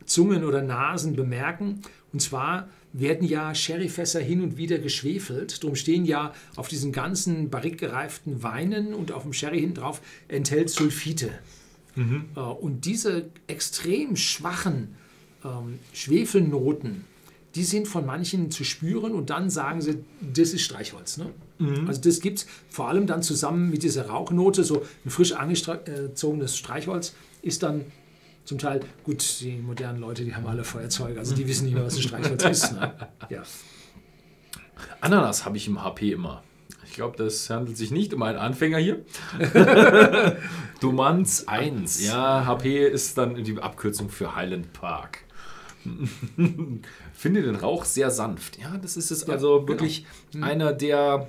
Zungen oder Nasen bemerken. Und zwar werden ja Sherryfässer hin und wieder geschwefelt. Darum stehen ja auf diesen ganzen barrikgereiften Weinen und auf dem Sherry hinten drauf enthält Sulfite. Mhm. Äh, und diese extrem schwachen ähm, Schwefelnoten, die sind von manchen zu spüren und dann sagen sie, das ist Streichholz. Ne? Mhm. Also das gibt es vor allem dann zusammen mit dieser Rauchnote, so ein frisch angezogenes Streichholz ist dann zum Teil, gut, die modernen Leute, die haben alle Feuerzeuge, also die wissen nicht mehr, was ein Streichholz ist. Ne? Ja. Ananas habe ich im HP immer. Ich glaube, das handelt sich nicht um einen Anfänger hier. Dumanz 1. Ja, HP ist dann die Abkürzung für Highland Park. Finde den Rauch sehr sanft. Ja, das ist es ja, also genau. wirklich genau. einer der,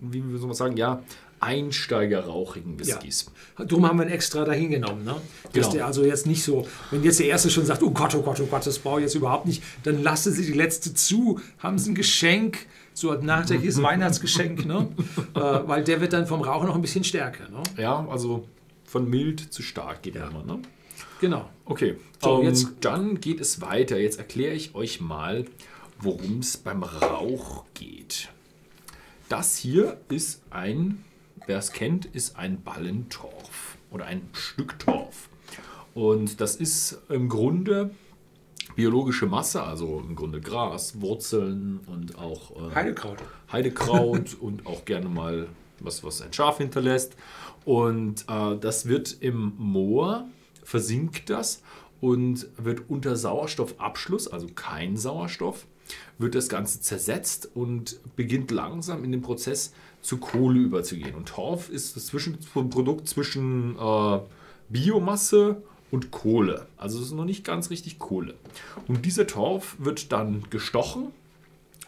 wie soll man sagen, ja, einsteigerrauchigen Whiskys. Ja. Darum haben wir ihn extra dahin genommen. Ne? Dass genau. der also jetzt nicht so, wenn jetzt der Erste schon sagt, oh Gott, oh Gott, oh Gott, das brauche ich jetzt überhaupt nicht, dann lassen Sie die Letzte zu, haben Sie ein Geschenk, so ein nachträgliches Weihnachtsgeschenk, ne? äh, weil der wird dann vom Rauch noch ein bisschen stärker. Ne? Ja, also von mild zu stark geht ja. immer. Ne? Genau. Okay, so, um, jetzt dann geht es weiter. Jetzt erkläre ich euch mal, worum es beim Rauch geht. Das hier ist ein wer es kennt, ist ein Ballentorf oder ein Stück Torf. Und das ist im Grunde biologische Masse, also im Grunde Gras, Wurzeln und auch äh, Heidekraut. Heidekraut und auch gerne mal was, was ein Schaf hinterlässt. Und äh, das wird im Moor, versinkt das und wird unter Sauerstoffabschluss, also kein Sauerstoff, wird das Ganze zersetzt und beginnt langsam in den Prozess zu Kohle überzugehen. Und Torf ist das Zwischenprodukt zwischen äh, Biomasse und Kohle. Also es ist noch nicht ganz richtig Kohle. Und dieser Torf wird dann gestochen,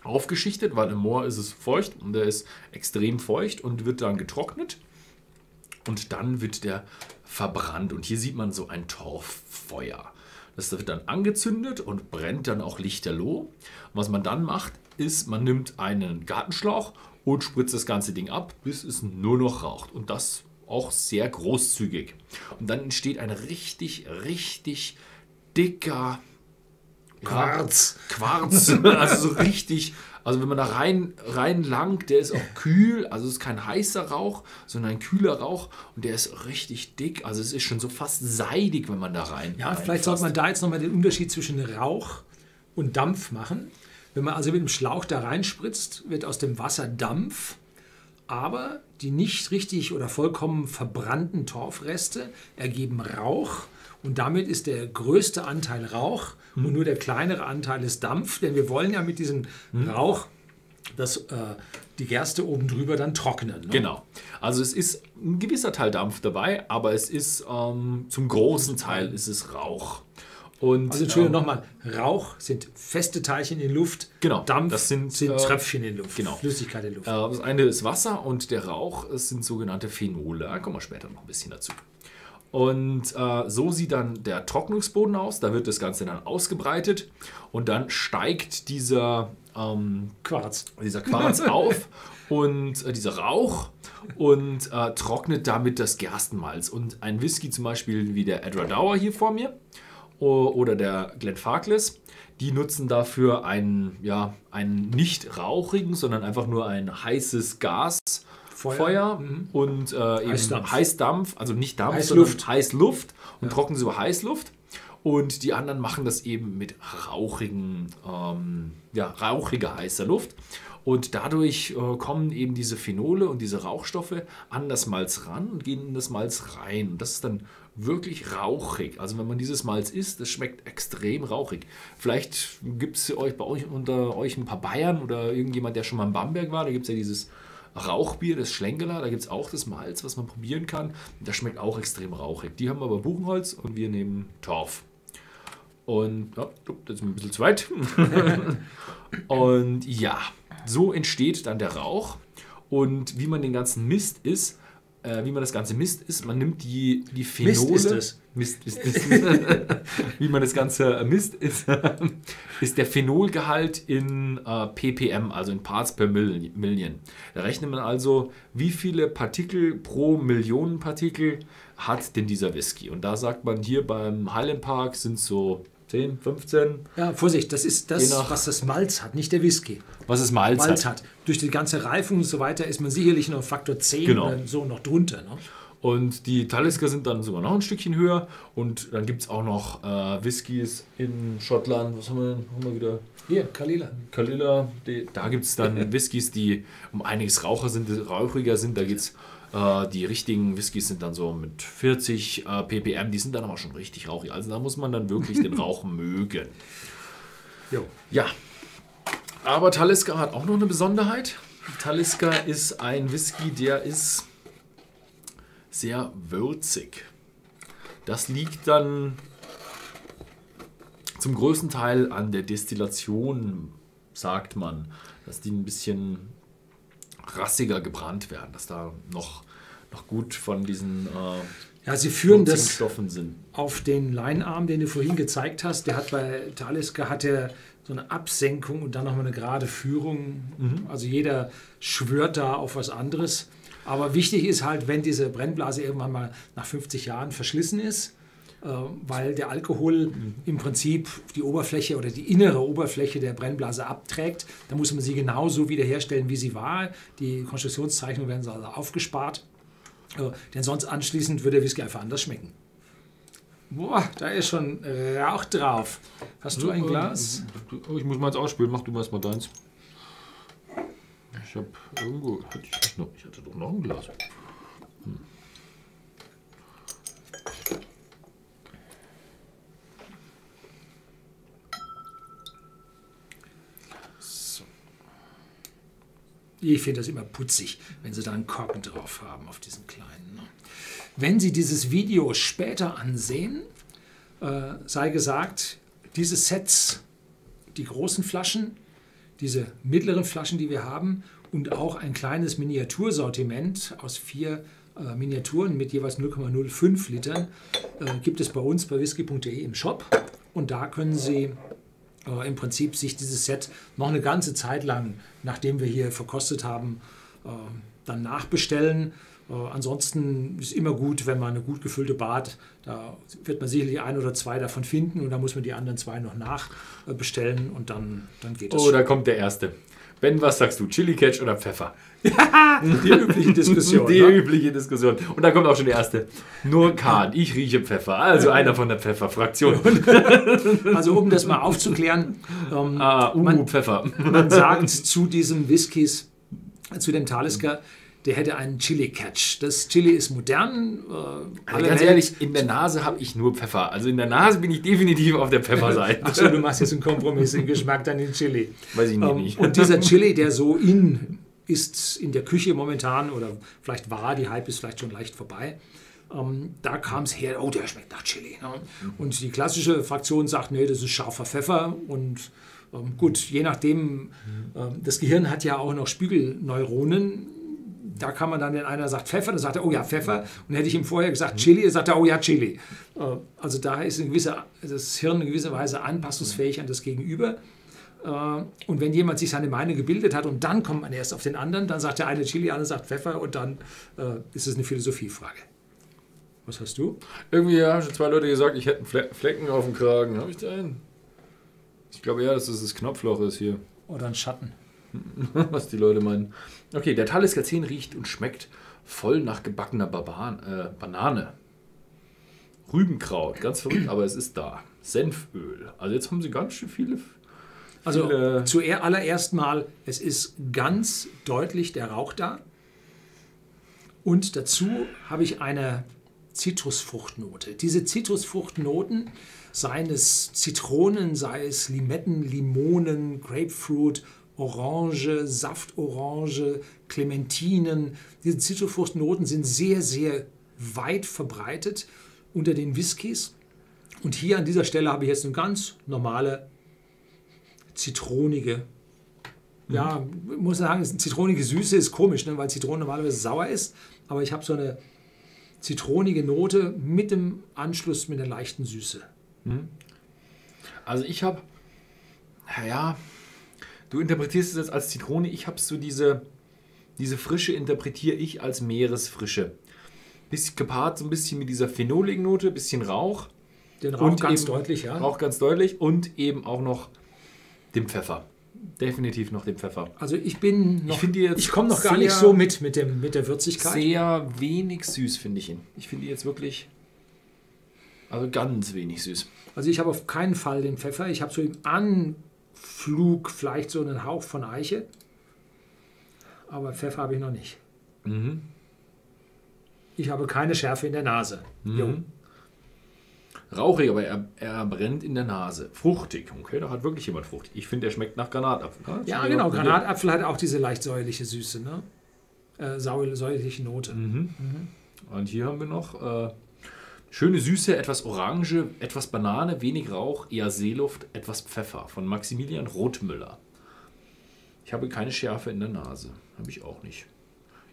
aufgeschichtet, weil im Moor ist es feucht und der ist extrem feucht und wird dann getrocknet. Und dann wird der verbrannt. Und hier sieht man so ein Torffeuer. Das wird dann angezündet und brennt dann auch lichterloh. Und was man dann macht, ist, man nimmt einen Gartenschlauch und spritzt das ganze Ding ab, bis es nur noch raucht. Und das auch sehr großzügig. Und dann entsteht ein richtig, richtig dicker Quarz. Quarz. also so richtig. Also wenn man da rein, rein langt, der ist auch kühl. Also es ist kein heißer Rauch, sondern ein kühler Rauch. Und der ist richtig dick. Also es ist schon so fast seidig, wenn man da rein. Ja, vielleicht sollte man da jetzt nochmal den Unterschied zwischen Rauch und Dampf machen. Wenn man also mit dem Schlauch da reinspritzt, wird aus dem Wasser Dampf, aber die nicht richtig oder vollkommen verbrannten Torfreste ergeben Rauch und damit ist der größte Anteil Rauch mhm. und nur der kleinere Anteil ist Dampf, denn wir wollen ja mit diesem mhm. Rauch das, äh, die Gerste oben drüber dann trocknen. Ne? Genau. Also es ist ein gewisser Teil Dampf dabei, aber es ist ähm, zum großen Teil ist es Rauch. Und, also Entschuldigung, ähm, nochmal, Rauch sind feste Teilchen in Luft, genau, Dampf das sind, sind äh, Tröpfchen in Luft, genau. Flüssigkeit in Luft. Äh, das eine ist Wasser und der Rauch sind sogenannte Phenole. Da kommen wir später noch ein bisschen dazu. Und äh, so sieht dann der Trocknungsboden aus. Da wird das Ganze dann ausgebreitet und dann steigt dieser ähm, Quarz, dieser Quarz auf und äh, dieser Rauch und äh, trocknet damit das Gerstenmalz. Und ein Whisky zum Beispiel wie der Edward Dower hier vor mir oder der Glenn Farkless. Die nutzen dafür einen, ja, einen nicht rauchigen, sondern einfach nur ein heißes Gas. Feuer, Feuer mhm. und äh, eben Heißdampf. Heißdampf, also nicht Dampf, Heißluft. sondern Heißluft und ja. trocknen sie über Heißluft. Und die anderen machen das eben mit rauchigen, ähm, ja, rauchiger heißer Luft. Und dadurch äh, kommen eben diese Phenole und diese Rauchstoffe an das Malz ran und gehen in das Malz rein. Und das ist dann wirklich rauchig. Also wenn man dieses Malz isst, das schmeckt extrem rauchig. Vielleicht gibt es euch bei euch unter euch ein paar Bayern oder irgendjemand, der schon mal in Bamberg war. Da gibt es ja dieses Rauchbier, das Schlenkeler. Da gibt es auch das Malz, was man probieren kann. Das schmeckt auch extrem rauchig. Die haben aber Buchenholz und wir nehmen Torf. Und ja, das ist ein bisschen zu weit. und ja, so entsteht dann der Rauch. Und wie man den ganzen Mist isst, äh, wie man das Ganze misst, ist, man nimmt die, die Phenole. Mist ist es. Mist ist es. wie man das Ganze misst, ist, ist der Phenolgehalt in äh, ppm, also in Parts per Million. Da rechnet man also, wie viele Partikel pro Millionen Partikel hat denn dieser Whisky. Und da sagt man hier beim Highland Park sind so 10, 15. Ja, Vorsicht, das ist das, was das Malz hat, nicht der Whisky. Was es Malz, Malz hat. hat. Durch die ganze Reifung und so weiter ist man sicherlich noch Faktor 10 genau. oder so noch drunter. Ne? Und die Talisker sind dann sogar noch ein Stückchen höher. Und dann gibt es auch noch äh, Whiskys in Schottland. Was haben wir denn? Haben wir wieder? Hier, Kalila. Kalila. Die, da gibt es dann Whiskys, die um einiges raucher sind, rauchiger sind. Da geht es äh, die richtigen Whiskys sind dann so mit 40 äh, ppm, die sind dann aber schon richtig rauchig. Also da muss man dann wirklich den Rauch mögen. Jo. Ja. Aber Talisker hat auch noch eine Besonderheit. Talisker ist ein Whisky, der ist sehr würzig. Das liegt dann zum größten Teil an der Destillation, sagt man, dass die ein bisschen rassiger gebrannt werden, dass da noch, noch gut von diesen äh, ja, sie führen das Stoffen sind. auf den Leinarm, den du vorhin gezeigt hast. Der hat bei Talisker hat er so eine Absenkung und dann nochmal eine gerade Führung. Mhm. Also jeder schwört da auf was anderes. Aber wichtig ist halt, wenn diese Brennblase irgendwann mal nach 50 Jahren verschlissen ist, äh, weil der Alkohol im Prinzip die Oberfläche oder die innere Oberfläche der Brennblase abträgt. Da muss man sie genauso wiederherstellen, wie sie war. Die Konstruktionszeichnungen werden also aufgespart. Äh, denn sonst anschließend würde der Whisky einfach anders schmecken. Boah, da ist schon Rauch drauf. Hast du ein Glas? Ich muss mal jetzt ausspülen. Mach du mal erstmal deins. Ich habe irgendwo. Ich hatte doch noch ein Glas. Ich finde das immer putzig, wenn sie da einen Korken drauf haben auf diesen kleinen. Ne? Wenn Sie dieses Video später ansehen, äh, sei gesagt, diese Sets, die großen Flaschen, diese mittleren Flaschen, die wir haben und auch ein kleines Miniatursortiment aus vier äh, Miniaturen mit jeweils 0,05 Litern äh, gibt es bei uns bei whisky.de im Shop. Und da können Sie äh, im Prinzip sich dieses Set noch eine ganze Zeit lang, nachdem wir hier verkostet haben, äh, dann nachbestellen. Äh, ansonsten ist immer gut, wenn man eine gut gefüllte Bad, da wird man sicherlich ein oder zwei davon finden und dann muss man die anderen zwei noch nachbestellen und dann, dann geht es. Oh, schon. da kommt der erste. Ben, was sagst du? Chili Catch oder Pfeffer? die übliche Diskussion. Die ne? übliche Diskussion. Und da kommt auch schon die erste. Nur Kahn, ich rieche Pfeffer. Also einer von der Pfefferfraktion. also um das mal aufzuklären. Ähm, ah, uh, man, Pfeffer. man sagt zu diesen Whiskys, zu dem Talisker, der hätte einen Chili-Catch. Das Chili ist modern. Äh, also ganz ehrlich, in der Nase habe ich nur Pfeffer. Also in der Nase bin ich definitiv auf der Pfefferseite. Achso, du machst jetzt einen Kompromiss im Geschmack dann in Chili. Weiß ich ähm, nicht. Und dieser Chili, der so in ist in der Küche momentan oder vielleicht war, die Hype ist vielleicht schon leicht vorbei. Ähm, da kam es her, oh, der schmeckt nach Chili. Ne? Und die klassische Fraktion sagt, nee, das ist scharfer Pfeffer und ähm, gut, je nachdem, ähm, das Gehirn hat ja auch noch Spiegelneuronen da kann man dann, wenn einer sagt Pfeffer, dann sagt er, oh ja, Pfeffer. Und hätte ich ihm vorher gesagt Chili, dann sagt er, oh ja, Chili. Äh, also da ist eine gewisse, das Hirn in gewisser Weise anpassungsfähig an das Gegenüber. Äh, und wenn jemand sich seine Meinung gebildet hat und dann kommt man erst auf den anderen, dann sagt der eine Chili, der andere sagt Pfeffer und dann äh, ist es eine Philosophiefrage. Was hast du? Irgendwie haben schon zwei Leute gesagt, ich hätte einen Flecken auf dem Kragen. Habe ich da einen? Ich glaube eher, dass es das Knopfloch ist hier. Oder ein Schatten. Was die Leute meinen. Okay, der Talisker 10 riecht und schmeckt voll nach gebackener Barban äh, Banane. Rübenkraut, ganz verrückt, aber es ist da. Senföl. Also jetzt haben sie ganz schön viele, Also zuallererst mal, es ist ganz deutlich der Rauch da. Und dazu habe ich eine Zitrusfruchtnote. Diese Zitrusfruchtnoten, seien es Zitronen, sei es Limetten, Limonen, Grapefruit, Orange, Saftorange, Clementinen. Diese Zitrusfruchtnoten sind sehr, sehr weit verbreitet unter den Whiskys. Und hier an dieser Stelle habe ich jetzt eine ganz normale zitronige, mhm. ja, muss sagen, zitronige Süße ist komisch, ne, weil Zitrone normalerweise sauer ist. Aber ich habe so eine zitronige Note mit dem Anschluss mit einer leichten Süße. Mhm. Also ich habe, ja, du interpretierst es jetzt als Zitrone, ich habe so diese, diese Frische interpretiere ich als Meeresfrische. Bisschen gepaart so ein bisschen mit dieser phenoligen Note, bisschen Rauch. Den Rauch ganz deutlich, ja. Rauch ganz deutlich und eben auch noch dem Pfeffer. Definitiv noch dem Pfeffer. Also ich bin noch, ich, ich komme noch gar nicht so mit mit, dem, mit der Würzigkeit. Sehr wenig süß finde ich ihn. Ich finde jetzt wirklich, also ganz wenig süß. Also ich habe auf keinen Fall den Pfeffer. Ich habe so im Anflug vielleicht so einen Hauch von Eiche. Aber Pfeffer habe ich noch nicht. Mhm. Ich habe keine Schärfe in der Nase. Mhm. Rauchig, aber er, er brennt in der Nase. Fruchtig. Okay, da hat wirklich jemand Frucht. Ich finde, der schmeckt nach Granatapfel. Ne? Ja, genau. Granatapfel hat auch diese leicht säuerliche Süße, ne? Äh, säuerliche Note. Mhm. Mhm. Und hier haben wir noch äh, schöne Süße, etwas Orange, etwas Banane, wenig Rauch, eher Seeluft, etwas Pfeffer von Maximilian Rothmüller. Ich habe keine Schärfe in der Nase. Habe ich auch nicht.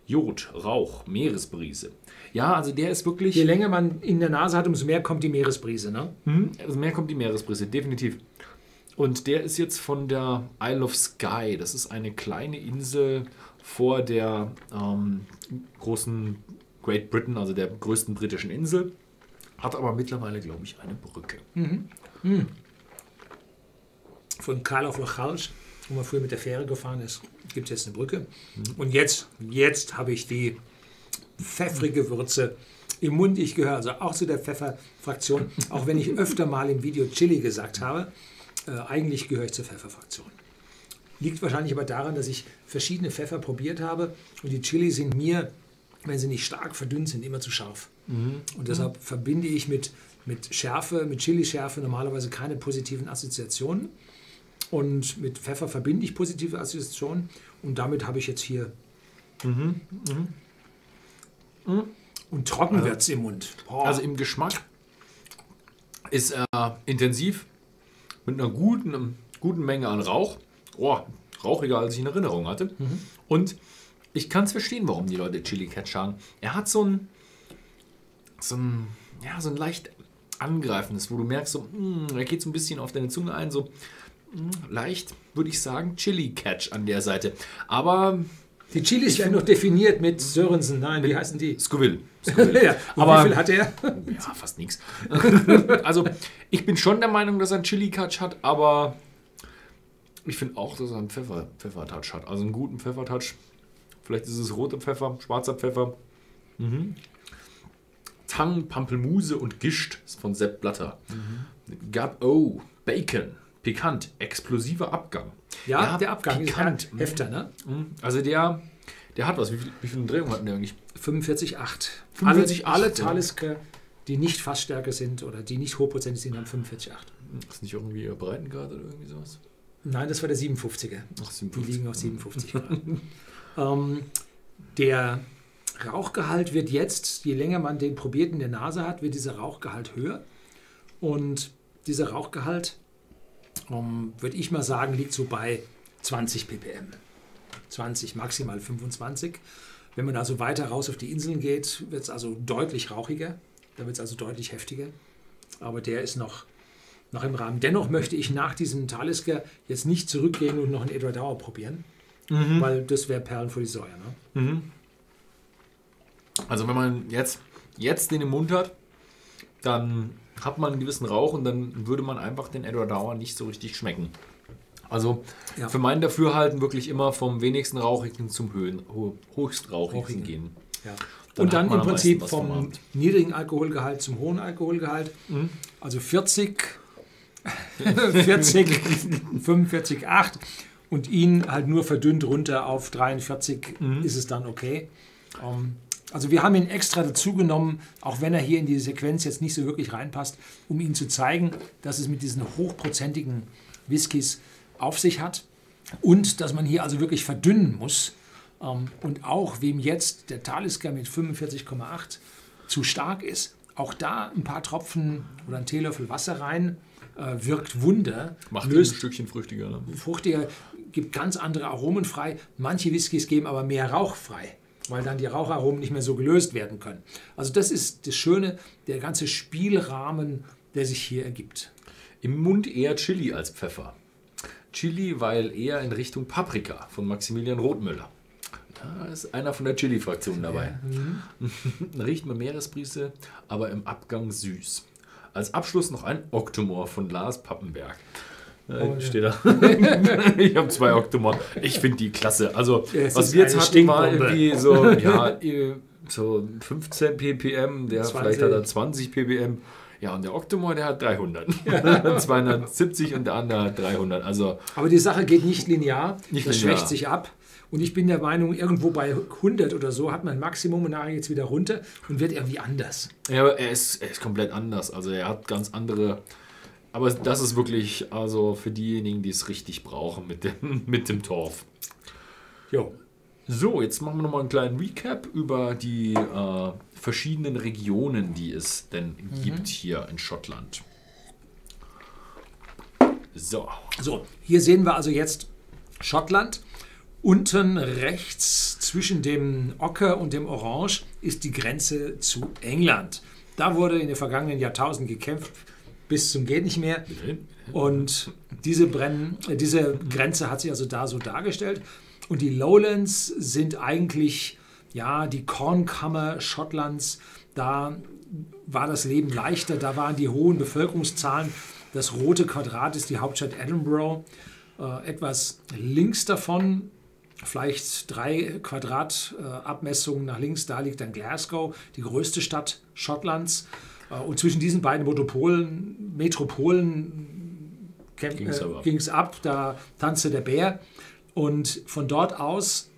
Jod, Rauch, Meeresbrise. Ja, also der ist wirklich. Je länger man in der Nase hat, umso mehr kommt die Meeresbrise, ne? Mhm, also mehr kommt die Meeresbrise, definitiv. Und der ist jetzt von der Isle of Skye. Das ist eine kleine Insel vor der ähm, großen Great Britain, also der größten britischen Insel. Hat aber mittlerweile, glaube ich, eine Brücke. Mhm. Mhm. Von Karl auf Lochalsch wo man früher mit der Fähre gefahren ist, gibt es jetzt eine Brücke. Und jetzt, jetzt habe ich die pfeffrige Würze im Mund. Ich gehöre also auch zu der Pfefferfraktion, auch wenn ich öfter mal im Video Chili gesagt habe. Äh, eigentlich gehöre ich zur Pfefferfraktion. Liegt wahrscheinlich aber daran, dass ich verschiedene Pfeffer probiert habe und die Chili sind mir, wenn sie nicht stark verdünnt sind, immer zu scharf. Mhm. Und deshalb mhm. verbinde ich mit, mit Schärfe, mit Chili-Schärfe normalerweise keine positiven Assoziationen. Und mit Pfeffer verbinde ich positive Assoziationen und damit habe ich jetzt hier. Mhm, mh. Und trocken also, wird es im Mund. Boah. Also im Geschmack ist er intensiv mit einer guten, guten Menge an Rauch. Oh, rauchiger, als ich in Erinnerung hatte. Mhm. Und ich kann es verstehen, warum die Leute Chili Catch haben. Er hat so ein, so ein, ja, so ein leicht angreifendes, wo du merkst, so, mh, hm, er geht so ein bisschen auf deine Zunge ein, so leicht, würde ich sagen, Chili-Catch an der Seite. Aber die Chilis werden noch definiert mit Sörensen. Nein, wie heißen die? Scoville. Scoville. ja, aber wie viel hat er? ja, fast nichts. also, ich bin schon der Meinung, dass er einen Chili-Catch hat, aber ich finde auch, dass er einen Pfeffer, Pfeffer-Touch hat. Also einen guten Pfeffer-Touch. Vielleicht ist es roter Pfeffer, schwarzer Pfeffer. Mhm. Tang, Pampelmuse und Gischt ist von Sepp Blatter. Mhm. Gab O, Bacon, pikant, explosiver Abgang. Ja, ja der Abgang pikant. ist hefter, ne? Mhm. Also der, der hat was. Wie, viel, wie viele Drehungen hatten der eigentlich? 45,8. 45, alle, alle Talisker, die nicht Fassstärke sind oder die nicht hochprozentig sind, haben 45,8. Ist nicht irgendwie Breitengrad oder irgendwie sowas? Nein, das war der 57er. Ach, 57. Die liegen auf 57 Grad. ähm, der Rauchgehalt wird jetzt, je länger man den probiert in der Nase hat, wird dieser Rauchgehalt höher. Und dieser Rauchgehalt um, würde ich mal sagen, liegt so bei 20 ppm. 20, maximal 25. Wenn man also weiter raus auf die Inseln geht, wird es also deutlich rauchiger. Da wird es also deutlich heftiger. Aber der ist noch, noch im Rahmen. Dennoch möchte ich nach diesem Talisker jetzt nicht zurückgehen und noch einen Edward Dauer probieren, mhm. weil das wäre Perlen vor die Säue. Ne? Mhm. Also wenn man jetzt, jetzt den im Mund hat, dann hat man einen gewissen Rauch und dann würde man einfach den Edward Dauer nicht so richtig schmecken. Also ja. für mein Dafürhalten wirklich immer vom wenigsten Rauchigen zum Höhen, höchstrauchigsten gehen. Ja. Dann und dann im Prinzip vom niedrigen Alkoholgehalt zum hohen Alkoholgehalt. Mhm. Also 40 40, 45,8 und ihn halt nur verdünnt runter auf 43 mhm. ist es dann okay. Um, ähm, also wir haben ihn extra dazu genommen, auch wenn er hier in die Sequenz jetzt nicht so wirklich reinpasst, um ihn zu zeigen, dass es mit diesen hochprozentigen Whiskys auf sich hat und dass man hier also wirklich verdünnen muss. Ähm, und auch wem jetzt der Talisker mit 45,8 zu stark ist, auch da ein paar Tropfen oder ein Teelöffel Wasser rein, äh, wirkt Wunder. Macht löst ein Stückchen fruchtiger. Ne? Fruchtiger, gibt ganz andere Aromen frei. Manche Whiskys geben aber mehr Rauch frei, weil dann die Raucharomen nicht mehr so gelöst werden können. Also das ist das Schöne, der ganze Spielrahmen, der sich hier ergibt. Im Mund eher Chili als Pfeffer. Chili, weil eher in Richtung Paprika von Maximilian Rothmüller. Da ist einer von der Chili-Fraktion dabei. Ja. Mhm. Riecht man Meeresbrise, aber im Abgang süß. Als Abschluss noch ein Oktomor von Lars Pappenberg. Oh, steht da. ich habe zwei Oktomor. Ich finde die klasse. Also, es was wir jetzt hatten, war irgendwie so, ja, so 15 ppm, der 20. vielleicht hat er 20 ppm. Ja, und der Octomore, der hat 300. Ja. 270 und der andere hat 300. Also, Aber die Sache geht nicht linear. Nicht das linear. schwächt sich ab. Und ich bin der Meinung, irgendwo bei 100 oder so hat man ein Maximum und nachher jetzt wieder runter und wird irgendwie anders. Ja, aber er ist, er ist komplett anders. Also er hat ganz andere. Aber das ist wirklich also für diejenigen, die es richtig brauchen mit dem, mit dem Torf. Jo. So, jetzt machen wir nochmal einen kleinen Recap über die äh, verschiedenen Regionen, die es denn mhm. gibt hier in Schottland. So. So, hier sehen wir also jetzt Schottland. Unten rechts zwischen dem Ocker und dem Orange ist die Grenze zu England. Da wurde in den vergangenen Jahrtausenden gekämpft bis zum geht nicht mehr. Und diese, Brenn, diese Grenze hat sich also da so dargestellt. Und die Lowlands sind eigentlich ja die Kornkammer Schottlands. Da war das Leben leichter, da waren die hohen Bevölkerungszahlen. Das rote Quadrat ist die Hauptstadt Edinburgh. Äh, etwas links davon vielleicht drei Quadratabmessungen nach links, da liegt dann Glasgow, die größte Stadt Schottlands. Äh, und zwischen diesen beiden Metropolen, Metropolen ging es äh, ab, da tanzte der Bär. Und von dort aus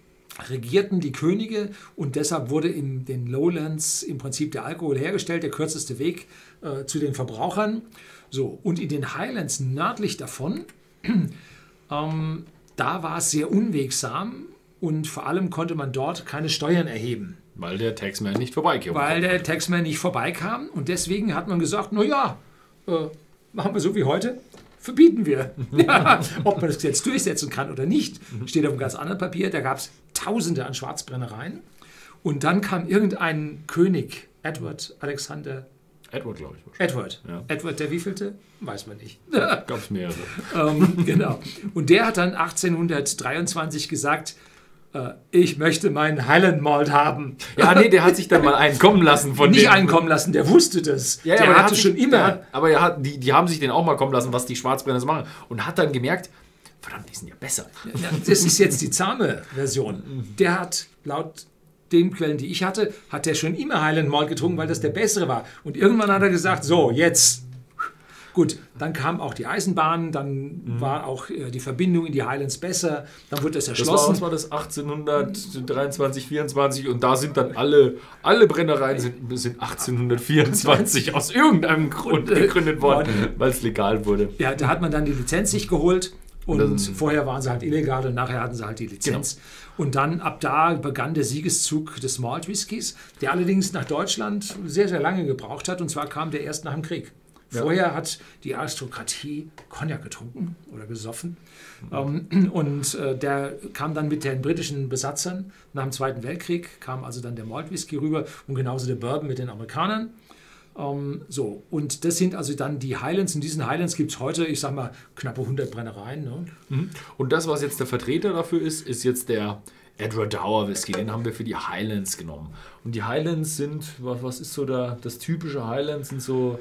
regierten die Könige und deshalb wurde in den Lowlands im Prinzip der Alkohol hergestellt, der kürzeste Weg äh, zu den Verbrauchern. So, und in den Highlands nördlich davon ähm, da war es sehr unwegsam und vor allem konnte man dort keine Steuern erheben. Weil der Taxman nicht vorbeikam. Weil der Taxman nicht vorbeikam und deswegen hat man gesagt, naja, äh, machen wir so wie heute, verbieten wir. ja, ob man das jetzt durchsetzen kann oder nicht, steht auf einem ganz anderen Papier. Da gab es Tausende an Schwarzbrennereien. Und dann kam irgendein König, Edward Alexander Edward, glaube ich. Edward. Ja. Edward, der wievielte? Weiß man nicht. Gab es mehrere. ähm, genau. Und der hat dann 1823 gesagt, ich möchte meinen Highland Malt haben. Ja, nee, der hat sich dann mal einen kommen lassen von Nicht einen kommen lassen, der wusste das. Ja, der hatte hat schon immer. Hat, aber er hat, die, die haben sich den auch mal kommen lassen, was die Schwarzbrenner so machen. Und hat dann gemerkt, verdammt, die sind ja besser. Ja, das ist jetzt die zahme Version. Der hat laut den Quellen, die ich hatte, hat er schon immer Highland Malt getrunken, weil das der bessere war. Und irgendwann hat er gesagt, so, jetzt. Gut, dann kam auch die Eisenbahn, dann mhm. war auch äh, die Verbindung in die Highlands besser, dann wurde das erschlossen. Das war, was war das 1823, 24 und da sind dann alle, alle Brennereien sind, sind 1824 aus irgendeinem Grund äh, gegründet worden, weil es legal wurde. Ja, da hat man dann die Lizenz sich geholt und, und vorher waren sie halt illegal und nachher hatten sie halt die Lizenz. Genau. Und dann ab da begann der Siegeszug des Malt Whiskys, der allerdings nach Deutschland sehr, sehr lange gebraucht hat. Und zwar kam der erst nach dem Krieg. Vorher hat die Aristokratie Cognac getrunken oder gesoffen. Mhm. Und äh, der kam dann mit den britischen Besatzern nach dem Zweiten Weltkrieg, kam also dann der Malt Whisky rüber und genauso der Bourbon mit den Amerikanern. Ähm, so, und das sind also dann die Highlands. In diesen Highlands gibt es heute, ich sag mal, knappe 100 Brennereien. Ne? Mhm. Und das, was jetzt der Vertreter dafür ist, ist jetzt der Edward Dower Whisky. Den haben wir für die Highlands genommen. Und die Highlands sind, was, was ist so da, das typische Highlands sind so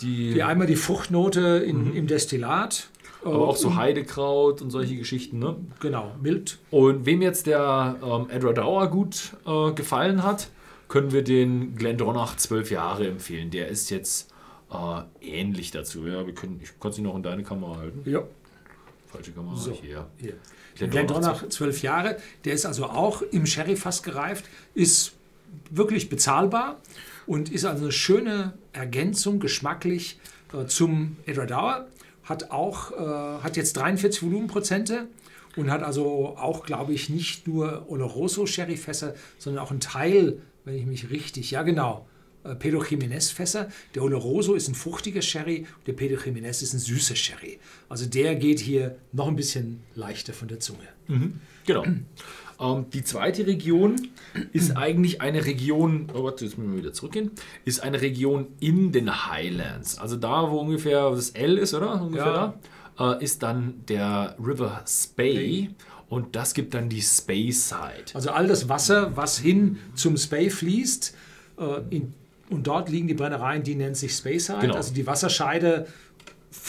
die. Die einmal die Fruchtnote in, mhm. im Destillat. Aber auch so äh, Heidekraut und solche Geschichten, ne? Genau, mild. Und wem jetzt der ähm, Edward Dower gut äh, gefallen hat, können wir den Glendronach 12 Jahre empfehlen. Der ist jetzt äh, ähnlich dazu. Ja, wir können, ich kann sie noch in deine Kamera halten. Ja. Falsche Kamera. So, hier. hier. Glendronach, zwölf Jahre. Der ist also auch im Sherry-Fass gereift, ist wirklich bezahlbar und ist also eine schöne Ergänzung geschmacklich äh, zum Edward Dauer. Hat auch, äh, hat jetzt 43 Volumenprozente und hat also auch, glaube ich, nicht nur Oloroso Sherryfässer, sondern auch ein Teil, wenn ich mich richtig, ja genau, äh, Pedro Jiménez Fässer. Der Oloroso ist ein fruchtiger Sherry, der Pedro Jiménez ist ein süßer Sherry. Also der geht hier noch ein bisschen leichter von der Zunge. Mhm, genau. Ähm, die zweite Region ist eigentlich eine Region, oh warte, jetzt müssen wir wieder zurückgehen, ist eine Region in den Highlands. Also da, wo ungefähr das L ist, oder? Ungefähr ja. da, äh, ist dann der River Spey. Und das gibt dann die Spey Side. Also all das Wasser, was hin zum Spey fließt, äh, in und dort liegen die Brennereien, die nennen sich Speyside. Genau. Also die Wasserscheide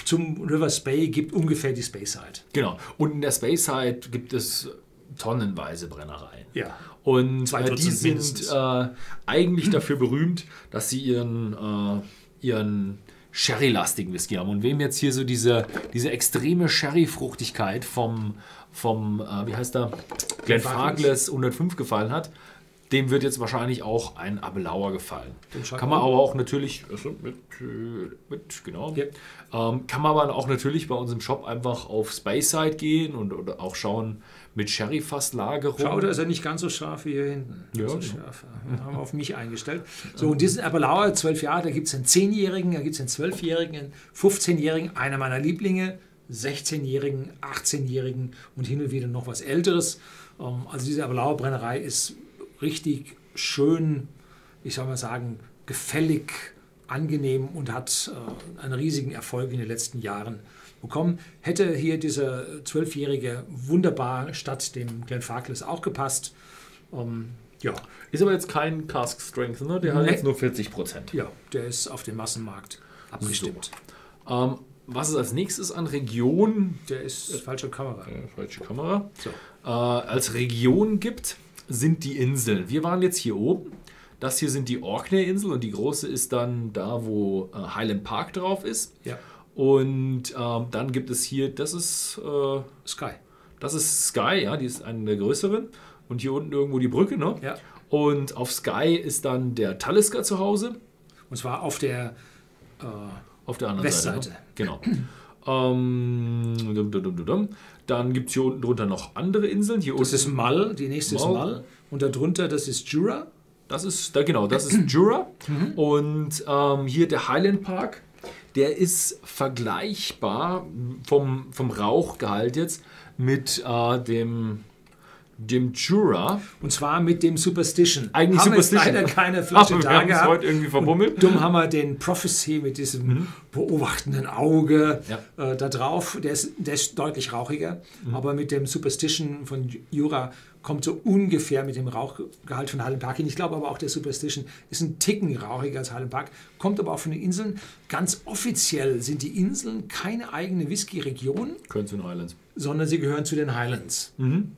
zum River Spey gibt ungefähr die Speyside. Genau. Und in der Speyside gibt es tonnenweise Brennereien. Ja. Und äh, die sind äh, eigentlich dafür berühmt, dass sie ihren, äh, ihren Sherry-lastigen Whisky haben. Und wem jetzt hier so diese, diese extreme Sherry-Fruchtigkeit vom, vom äh, wie heißt der, Glenfarclas 105 gefallen hat, dem wird jetzt wahrscheinlich auch ein Abelauer gefallen. Kann man aber auch natürlich, also mit, äh, mit, genau, ja. ähm, kann man aber auch natürlich bei uns im Shop einfach auf Speyside gehen und oder auch schauen mit Sherry-Fasslagerung. Schau, da ist er nicht ganz so scharf wie hier hinten. Ja, so scharf. Ja, haben wir auf mich eingestellt. So, und diesen Abelauer, zwölf Jahre, da gibt es einen Zehnjährigen, da gibt es einen Zwölfjährigen, einen 15-Jährigen, einer meiner Lieblinge, 16-Jährigen, 18-Jährigen und hin und wieder noch was Älteres. Ähm, also diese Abelauer Brennerei ist richtig schön, ich soll mal sagen, gefällig, angenehm und hat äh, einen riesigen Erfolg in den letzten Jahren bekommen. Hätte hier dieser Zwölfjährige wunderbar statt dem Glenn Farkless auch gepasst. Ähm, ja. Ist aber jetzt kein Cask Strength, ne? Der hat jetzt nur 40 Prozent. Ja, der ist auf dem Massenmarkt abgestimmt. So. Ähm, was ist als nächstes an Region? Der ist falsche Kamera. Äh, falsche Kamera. So. Äh, als Region gibt, sind die Inseln. Wir waren jetzt hier oben. Das hier sind die Orkney-Inseln und die große ist dann da, wo äh, Highland Park drauf ist. Ja. Und ähm, dann gibt es hier, das ist äh, Sky. Das ist Sky, ja, die ist eine der größeren. Und hier unten irgendwo die Brücke, ne? Ja. Und auf Sky ist dann der Talisker zu Hause. Und zwar auf der, äh, auf der anderen Westseite. Seite. Ne? Genau. ähm, dum, dum, dum, dann gibt es hier unten drunter noch andere Inseln. Hier das ist Mull, die nächste Mull. ist Mull. Und darunter, das ist Jura. Das ist, da, genau, das ist Jura. Mhm. Und ähm, hier der Highland Park, der ist vergleichbar vom, vom Rauchgehalt jetzt mit äh, dem dem Jura. Und zwar mit dem Superstition. Eigentlich haben Superstition. leider keine Flasche da wir gehabt. heute irgendwie verbummelt. dumm haben wir den Prophecy mit diesem mhm. beobachtenden Auge ja. äh, da drauf. Der ist, der ist deutlich rauchiger. Mhm. Aber mit dem Superstition von Jura kommt so ungefähr mit dem Rauchgehalt von Highland Park hin. Ich glaube aber auch, der Superstition ist ein Ticken rauchiger als Highland Park, kommt aber auch von den Inseln. Ganz offiziell sind die Inseln keine eigene Whisky-Region. Gehören zu den Highlands. Sondern sie gehören zu den Highlands. Mhm.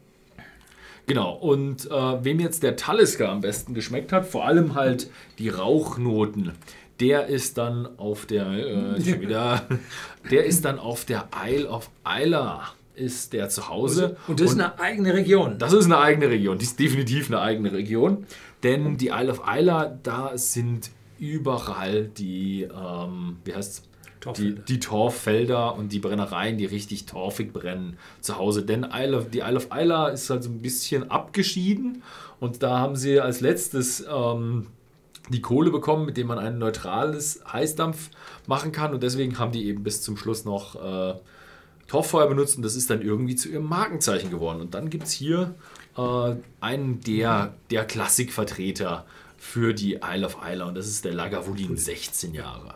Genau, und äh, wem jetzt der Talisker am besten geschmeckt hat, vor allem halt die Rauchnoten, der ist dann auf der äh, wieder, der ist dann auf der Isle of Isla ist der zu Hause. Und das ist eine eigene Region. Das ist eine eigene Region, die ist definitiv eine eigene Region, denn die Isle of Isla, da sind überall die, ähm, wie heißt die, die Torffelder und die Brennereien, die richtig torfig brennen zu Hause. Denn Isle of, die Isle of Isla ist halt so ein bisschen abgeschieden. Und da haben sie als letztes ähm, die Kohle bekommen, mit dem man ein neutrales Heißdampf machen kann. Und deswegen haben die eben bis zum Schluss noch äh, Torffeuer benutzt. Und das ist dann irgendwie zu ihrem Markenzeichen geworden. Und dann gibt es hier äh, einen der, der Klassikvertreter für die Isle of Isla. Und das ist der Lagavulin, 16 Jahre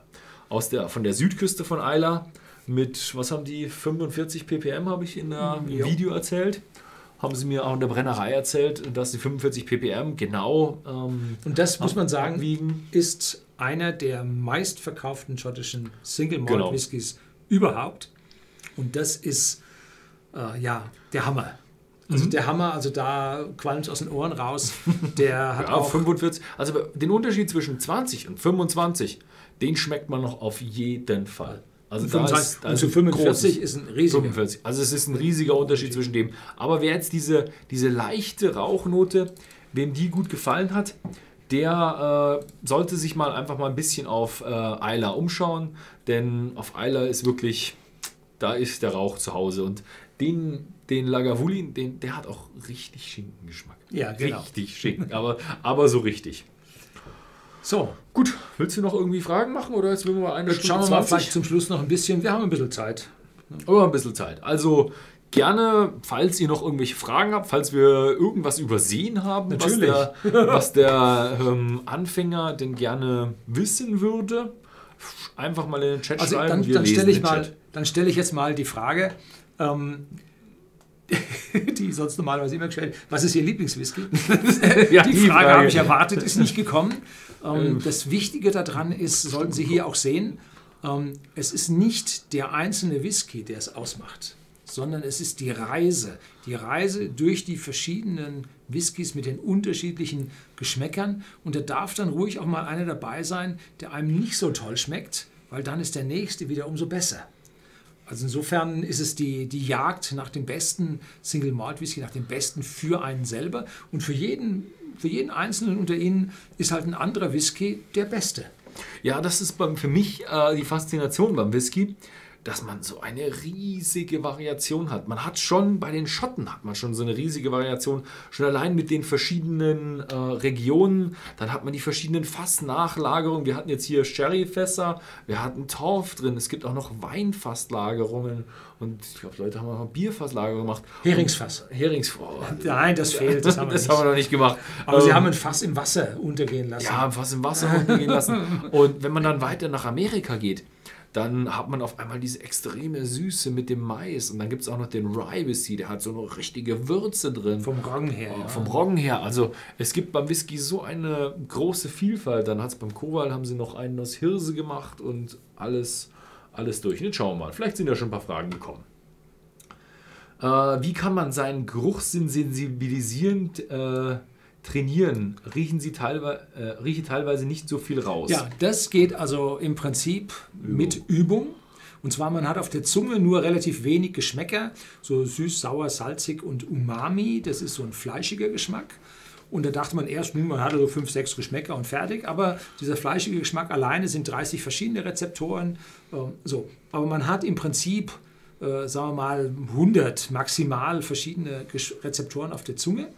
aus der, von der Südküste von Eila mit, was haben die, 45 ppm habe ich in einem ja. Video erzählt. Haben sie mir auch in der Brennerei erzählt, dass die 45 ppm genau. Ähm, Und das muss man sagen, abwiegen. ist einer der meistverkauften schottischen Single Malt genau. Whiskys überhaupt. Und das ist äh, ja der Hammer. Also mhm. der Hammer, also da qualmt aus den Ohren raus. Der hat ja, auch 45. Also den Unterschied zwischen 20 und 25, den schmeckt man noch auf jeden Fall. Also 25, da ist, da und 45 ist ein riesiger. 45. Also es ist ein riesiger Unterschied zwischen dem. Aber wer jetzt diese, diese leichte Rauchnote, wem die gut gefallen hat, der äh, sollte sich mal einfach mal ein bisschen auf äh, Eiler umschauen, denn auf Eiler ist wirklich, da ist der Rauch zu Hause und den, den Lagavulin, den, der hat auch richtig Schinkengeschmack. Ja, genau. Richtig Schinken, aber, aber so richtig. So. Gut, willst du noch irgendwie Fragen machen oder jetzt will wir mal eine jetzt Schauen wir mal vielleicht zum Schluss noch ein bisschen. Wir haben ein bisschen Zeit. Aber ein bisschen Zeit. Also gerne, falls ihr noch irgendwelche Fragen habt, falls wir irgendwas übersehen haben, Natürlich. was der, was der ähm, Anfänger denn gerne wissen würde, einfach mal in den Chat also schreiben. Dann, dann stelle ich, mal, dann stell ich jetzt mal die Frage, ähm, die sonst normalerweise immer gestellt, was ist Ihr Lieblingswhisky? ja, die, die Frage, Frage habe ich erwartet, ist nicht gekommen. Ähm, ähm, das Wichtige daran ist, sollten Sie hier auch sehen, ähm, es ist nicht der einzelne Whisky, der es ausmacht sondern es ist die Reise. Die Reise durch die verschiedenen Whiskys mit den unterschiedlichen Geschmäckern. Und da darf dann ruhig auch mal einer dabei sein, der einem nicht so toll schmeckt, weil dann ist der nächste wieder umso besser. Also insofern ist es die, die Jagd nach dem besten Single Malt Whisky, nach dem besten für einen selber. Und für jeden, für jeden Einzelnen unter Ihnen ist halt ein anderer Whisky der beste. Ja, das ist für mich äh, die Faszination beim Whisky dass man so eine riesige Variation hat. Man hat schon bei den Schotten hat man schon so eine riesige Variation, schon allein mit den verschiedenen äh, Regionen. Dann hat man die verschiedenen Fassnachlagerungen. Wir hatten jetzt hier Sherryfässer, wir hatten Torf drin. Es gibt auch noch Weinfasslagerungen und ich glaube, Leute haben auch Bierfasslagerungen gemacht. Heringsfass. Heringsfass. Oh. Nein, das fehlt. Das, haben wir, das haben wir noch nicht gemacht. Aber ähm, sie haben ein Fass im Wasser untergehen lassen. Ja, ein Fass im Wasser untergehen lassen. Und wenn man dann weiter nach Amerika geht, dann hat man auf einmal diese extreme Süße mit dem Mais. Und dann gibt es auch noch den Rye Whisky, der hat so eine richtige Würze drin. Vom Roggen her. Ja. Vom Roggen her. Also es gibt beim Whisky so eine große Vielfalt. Dann hat es beim Kowal, haben sie noch einen aus Hirse gemacht und alles, alles durch. Und jetzt schauen wir mal. Vielleicht sind ja schon ein paar Fragen gekommen. Äh, wie kann man seinen Geruchssinn sensibilisieren? Äh, trainieren, riechen sie teilweise, äh, rieche teilweise nicht so viel raus. Ja, das geht also im Prinzip Übung. mit Übung. Und zwar, man hat auf der Zunge nur relativ wenig Geschmäcker, so süß, sauer, salzig und Umami. Das ist so ein fleischiger Geschmack. Und da dachte man erst, nun, man hatte so fünf, sechs Geschmäcker und fertig. Aber dieser fleischige Geschmack alleine sind 30 verschiedene Rezeptoren. Ähm, so. Aber man hat im Prinzip, äh, sagen wir mal, 100 maximal verschiedene Rezeptoren auf der Zunge.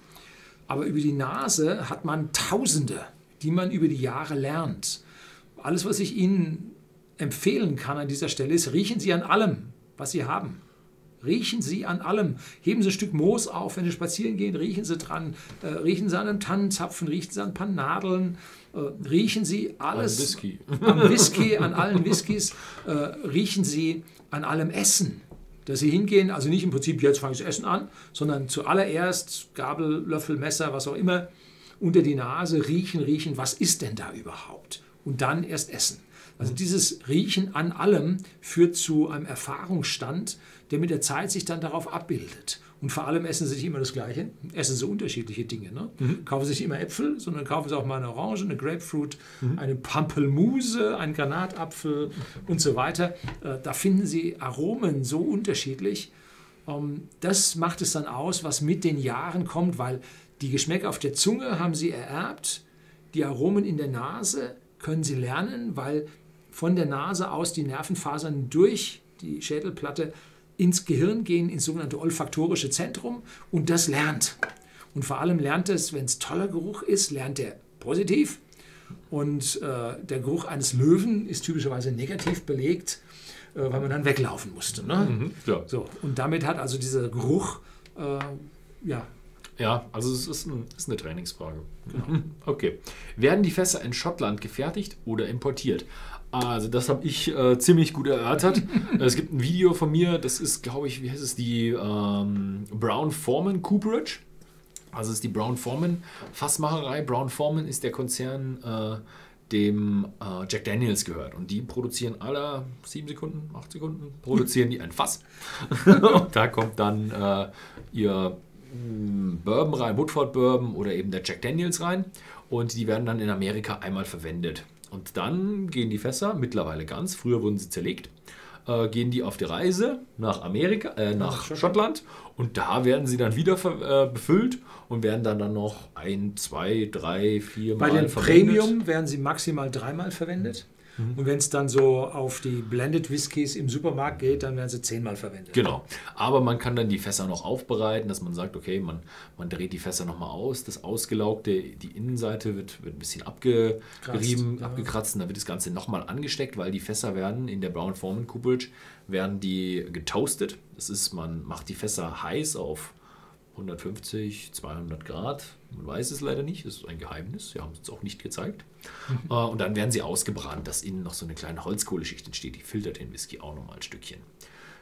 Aber über die Nase hat man Tausende, die man über die Jahre lernt. Alles, was ich Ihnen empfehlen kann an dieser Stelle, ist, riechen Sie an allem, was Sie haben. Riechen Sie an allem. Heben Sie ein Stück Moos auf, wenn Sie spazieren gehen, riechen Sie dran. Äh, riechen Sie an einem Tannenzapfen, riechen Sie an ein paar Nadeln. Äh, riechen Sie alles. An Whisky. Am Whisky, an allen Whiskys. Äh, riechen Sie an allem Essen dass sie hingehen, also nicht im Prinzip, jetzt fange ich das Essen an, sondern zuallererst Gabel, Löffel, Messer, was auch immer, unter die Nase riechen, riechen, was ist denn da überhaupt? Und dann erst essen. Also dieses Riechen an allem führt zu einem Erfahrungsstand, der mit der Zeit sich dann darauf abbildet. Und vor allem essen sie nicht immer das Gleiche, essen sie unterschiedliche Dinge. Ne? Mhm. Kaufen sie nicht immer Äpfel, sondern kaufen sie auch mal eine Orange, eine Grapefruit, mhm. eine Pampelmuse, einen Granatapfel und so weiter. Äh, da finden sie Aromen so unterschiedlich. Ähm, das macht es dann aus, was mit den Jahren kommt, weil die Geschmäcker auf der Zunge haben sie ererbt, die Aromen in der Nase können sie lernen, weil von der Nase aus die Nervenfasern durch die Schädelplatte ins Gehirn gehen, ins sogenannte olfaktorische Zentrum und das lernt. Und vor allem lernt es, wenn es toller Geruch ist, lernt er positiv. Und äh, der Geruch eines Löwen ist typischerweise negativ belegt, äh, weil man dann weglaufen musste. Ne? Mhm, ja. so, und damit hat also dieser Geruch, äh, ja. Ja, also es ist, ein, ist eine Trainingsfrage. Genau. Okay. Werden die Fässer in Schottland gefertigt oder importiert? Also das habe ich äh, ziemlich gut erörtert. es gibt ein Video von mir, das ist, glaube ich, wie heißt es, die ähm, Brown Foreman Cooperage. Also es ist die Brown Foreman Fassmacherei. Brown Foreman ist der Konzern, äh, dem äh, Jack Daniels gehört. Und die produzieren alle sieben Sekunden, acht Sekunden, produzieren die ein Fass. Und da kommt dann äh, ihr Bourbon rein, Woodford Bourbon oder eben der Jack Daniels rein. Und die werden dann in Amerika einmal verwendet. Und dann gehen die Fässer, mittlerweile ganz, früher wurden sie zerlegt, äh, gehen die auf die Reise nach Amerika, äh, nach Schottland. Schottland. Und da werden sie dann wieder äh, befüllt und werden dann, dann noch ein, zwei, drei, vier Mal Bei den verwendet. Premium werden sie maximal dreimal verwendet. Mhm. Und wenn es dann so auf die Blended Whiskys im Supermarkt geht, dann werden sie zehnmal verwendet. Genau. Aber man kann dann die Fässer noch aufbereiten, dass man sagt, okay, man, man dreht die Fässer nochmal aus. Das Ausgelaugte, die Innenseite wird, wird ein bisschen abgerieben, ja. abgekratzt. Und dann wird das Ganze nochmal angesteckt, weil die Fässer werden in der Brown Forman Coopage werden die getoastet. Das ist, man macht die Fässer heiß auf 150, 200 Grad. Man weiß es leider nicht, das ist ein Geheimnis. Sie haben es uns auch nicht gezeigt. Mhm. und dann werden sie ausgebrannt, dass innen noch so eine kleine Holzkohleschicht entsteht. Die filtert den Whisky auch nochmal ein Stückchen.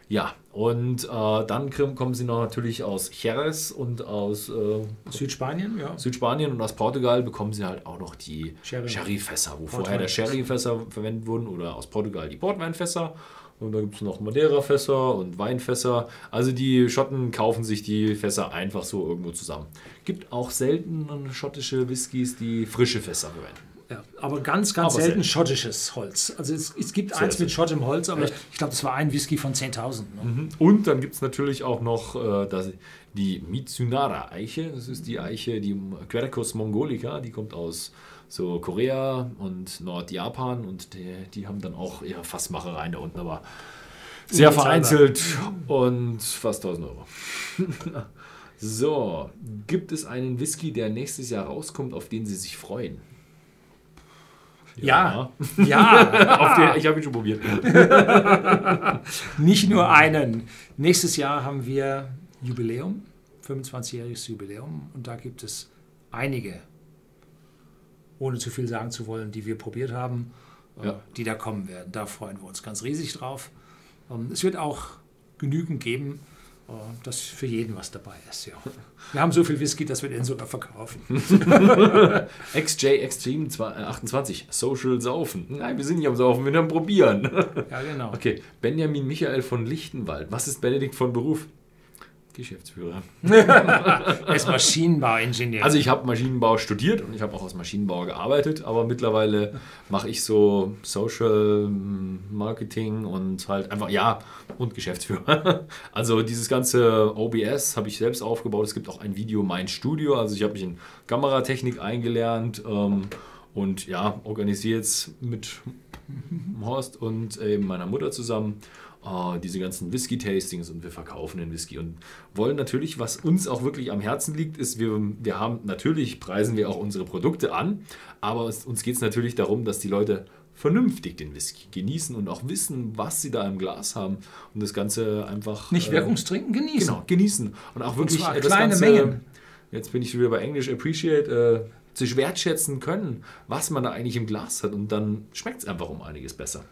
Ja, und äh, dann kommen sie noch natürlich aus Jerez und aus äh, Südspanien, ja. Südspanien und aus Portugal bekommen sie halt auch noch die Sherry-Fässer, wo vorher der Sherry-Fässer verwendet wurden oder aus Portugal die Portweinfässer. Und da gibt es noch Madeira-Fässer und Weinfässer. Also die Schotten kaufen sich die Fässer einfach so irgendwo zusammen. Gibt auch selten schottische Whiskys, die frische Fässer verwenden. Ja, aber ganz, ganz aber selten, selten, schottisches Holz. Also es, es gibt Sehr eins mit schottem Holz, aber Echt? ich glaube, das war ein Whisky von 10.000. Ne? Mhm. Und dann gibt es natürlich auch noch äh, das, die Mitsunara-Eiche. Das ist die Eiche, die Quercus mongolica, die kommt aus so Korea und Nordjapan und die, die haben dann auch ihre Fassmachereien da unten, aber sehr vereinzelt und fast 1000 Euro. so, gibt es einen Whisky, der nächstes Jahr rauskommt, auf den Sie sich freuen? Ja, ja. ja. den, ich habe ihn schon probiert. Nicht nur einen. Nächstes Jahr haben wir Jubiläum, 25-jähriges Jubiläum, und da gibt es einige, ohne zu viel sagen zu wollen, die wir probiert haben, äh, ja. die da kommen werden. Da freuen wir uns ganz riesig drauf. Ähm, es wird auch genügend geben, äh, dass für jeden was dabei ist. Ja. Wir haben so viel Whisky, dass wir den sogar verkaufen. XJ Extreme 28, äh, Social Saufen. Nein, wir sind nicht am Saufen, wir sind am Probieren. Ja, genau. Okay, Benjamin Michael von Lichtenwald. Was ist Benedikt von Beruf? Geschäftsführer. er ist Maschinenbauingenieur. Also ich habe Maschinenbau studiert und ich habe auch als Maschinenbauer gearbeitet, aber mittlerweile mache ich so Social Marketing und halt einfach, ja, und Geschäftsführer. Also dieses ganze OBS habe ich selbst aufgebaut. Es gibt auch ein Video Mein Studio, also ich habe mich in Kameratechnik eingelernt ähm, und ja, organisiere jetzt mit Horst und eben meiner Mutter zusammen oh, diese ganzen Whisky-Tastings und wir verkaufen den Whisky und wollen natürlich, was uns auch wirklich am Herzen liegt, ist, wir, wir haben natürlich, preisen wir auch unsere Produkte an, aber es, uns geht es natürlich darum, dass die Leute vernünftig den Whisky genießen und auch wissen, was sie da im Glas haben und das Ganze einfach. Nicht äh, Wirkungstrinken genießen. Genau, genießen. Und auch wirklich und kleine Ganze, Mengen. Jetzt bin ich wieder bei Englisch, appreciate, äh, sich wertschätzen können, was man da eigentlich im Glas hat und dann schmeckt es einfach um einiges besser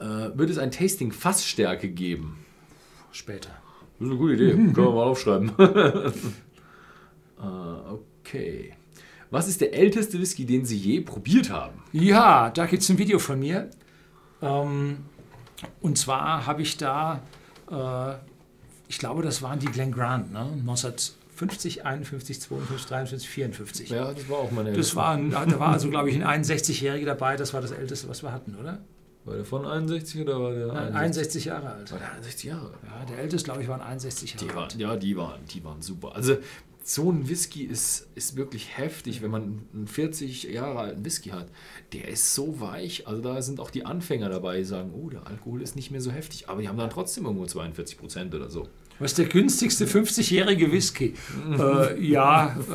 äh, wird es ein Tasting Fassstärke geben? Später. Das ist eine gute Idee. Können wir mal aufschreiben. äh, okay. Was ist der älteste Whisky, den Sie je probiert haben? Ja, da gibt es ein Video von mir. Ähm, und zwar habe ich da, äh, ich glaube, das waren die Glen Grant, ne? 1950, 51, 52, 53, 54. Ja, das war auch meine Das war, Da war also, glaube ich, ein 61-Jähriger dabei. Das war das Älteste, was wir hatten, oder? War der von 61 oder war der Nein, 61 Jahre alt? War der 61 Jahre? Ja, der älteste, glaube ich, waren 61 Jahre die waren, alt. Ja, die waren, die waren super. Also so ein Whisky ist, ist wirklich heftig, wenn man einen 40 Jahre alten Whisky hat. Der ist so weich. Also da sind auch die Anfänger dabei, die sagen, oh, der Alkohol ist nicht mehr so heftig. Aber die haben dann trotzdem irgendwo 42 Prozent oder so. Was ist der günstigste 50-jährige Whisky? äh, ja, äh,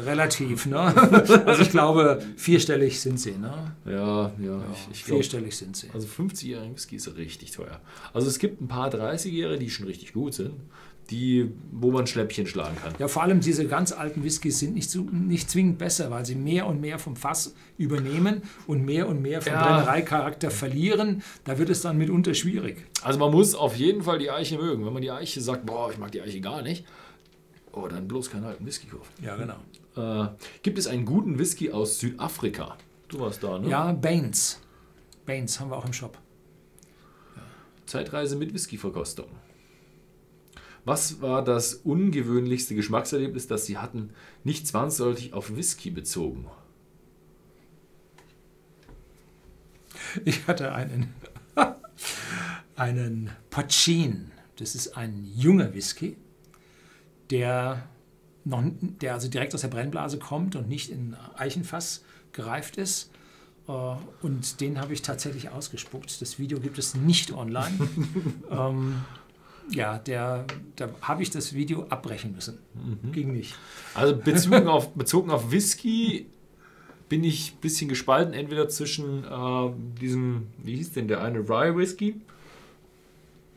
relativ. Ne? Also ich glaube, vierstellig sind sie. Ne? Ja, ja. ja ich, ich vierstellig glaub, sind sie. Also 50-jährige Whisky ist richtig teuer. Also es gibt ein paar 30-jährige, die schon richtig gut sind die, wo man Schläppchen schlagen kann. Ja, vor allem diese ganz alten Whiskys sind nicht, zu, nicht zwingend besser, weil sie mehr und mehr vom Fass übernehmen und mehr und mehr vom ja. Brennereicharakter verlieren. Da wird es dann mitunter schwierig. Also man muss auf jeden Fall die Eiche mögen. Wenn man die Eiche sagt, boah, ich mag die Eiche gar nicht, oh, dann bloß keinen alten Whisky kaufen. Ja, genau. Äh, gibt es einen guten Whisky aus Südafrika? Du warst da, ne? Ja, Baines. Baines haben wir auch im Shop. Zeitreise mit Whiskyverkostung. Was war das ungewöhnlichste Geschmackserlebnis, das Sie hatten, nicht zwangsläufig auf Whisky bezogen? Ich hatte einen, einen Pochin. Das ist ein junger Whisky, der, noch, der also direkt aus der Brennblase kommt und nicht in Eichenfass gereift ist. Äh, und den habe ich tatsächlich ausgespuckt. Das Video gibt es nicht online. ähm, ja, der, da habe ich das Video abbrechen müssen. Mhm. Ging nicht. Also bezogen auf, bezogen auf Whisky bin ich ein bisschen gespalten, entweder zwischen äh, diesem, wie hieß denn der eine, Rye Whisky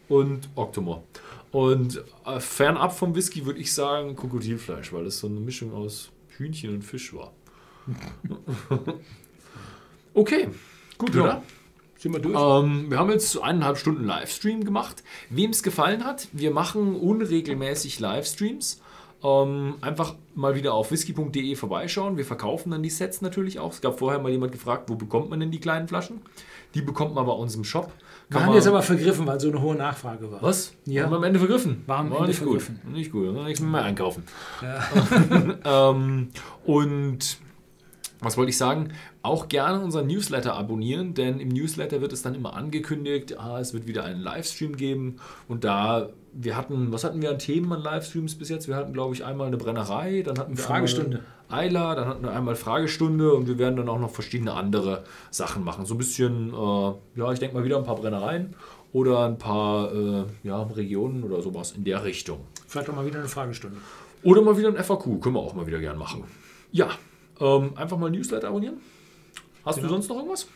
und Octomore. Und äh, fernab vom Whisky würde ich sagen Krokodilfleisch, weil es so eine Mischung aus Hühnchen und Fisch war. okay, gut, ja. oder? Sind wir durch? Ähm, wir haben jetzt eineinhalb Stunden Livestream gemacht. Wem es gefallen hat, wir machen unregelmäßig Livestreams. Ähm, einfach mal wieder auf whisky.de vorbeischauen. Wir verkaufen dann die Sets natürlich auch. Es gab vorher mal jemand gefragt, wo bekommt man denn die kleinen Flaschen? Die bekommt man bei uns im Shop. Kann wir haben jetzt aber vergriffen, weil so eine hohe Nachfrage war. Was? Ja. Haben wir am Ende vergriffen? War am war Ende nicht vergriffen. gut. Nicht gut. Nichts mehr einkaufen. Ja. ähm, und was wollte ich sagen? Auch gerne unseren Newsletter abonnieren, denn im Newsletter wird es dann immer angekündigt, ah, es wird wieder einen Livestream geben. Und da, wir hatten, was hatten wir an Themen an Livestreams bis jetzt? Wir hatten, glaube ich, einmal eine Brennerei, dann hatten wir Fragestunde. Eiler, dann hatten wir einmal Fragestunde und wir werden dann auch noch verschiedene andere Sachen machen. So ein bisschen, äh, ja, ich denke mal wieder ein paar Brennereien oder ein paar äh, ja, Regionen oder sowas in der Richtung. Vielleicht auch mal wieder eine Fragestunde. Oder mal wieder ein FAQ, können wir auch mal wieder gern machen. Ja, ähm, einfach mal Newsletter abonnieren. Hast genau. du sonst noch irgendwas?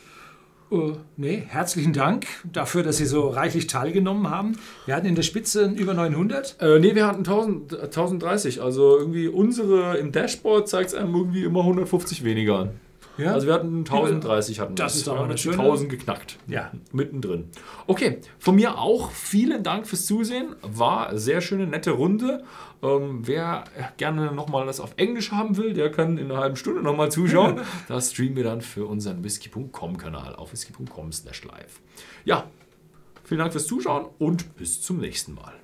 Uh, nee, herzlichen Dank dafür, dass Sie so reichlich teilgenommen haben. Wir hatten in der Spitze über 900. Äh, nee, wir hatten 1000, 1030. Also irgendwie unsere im Dashboard zeigt es einem irgendwie immer 150 weniger an. Ja? Also wir hatten 1030 hatten das. Das ist aber eine schöne... 1000 geknackt. Ja. Mittendrin. Okay, von mir auch vielen Dank fürs Zusehen. War sehr schöne, nette Runde. Ähm, wer gerne nochmal das auf Englisch haben will, der kann in einer halben Stunde nochmal zuschauen. das streamen wir dann für unseren whisky.com-Kanal auf whisky.com slash live. Ja, vielen Dank fürs Zuschauen und bis zum nächsten Mal.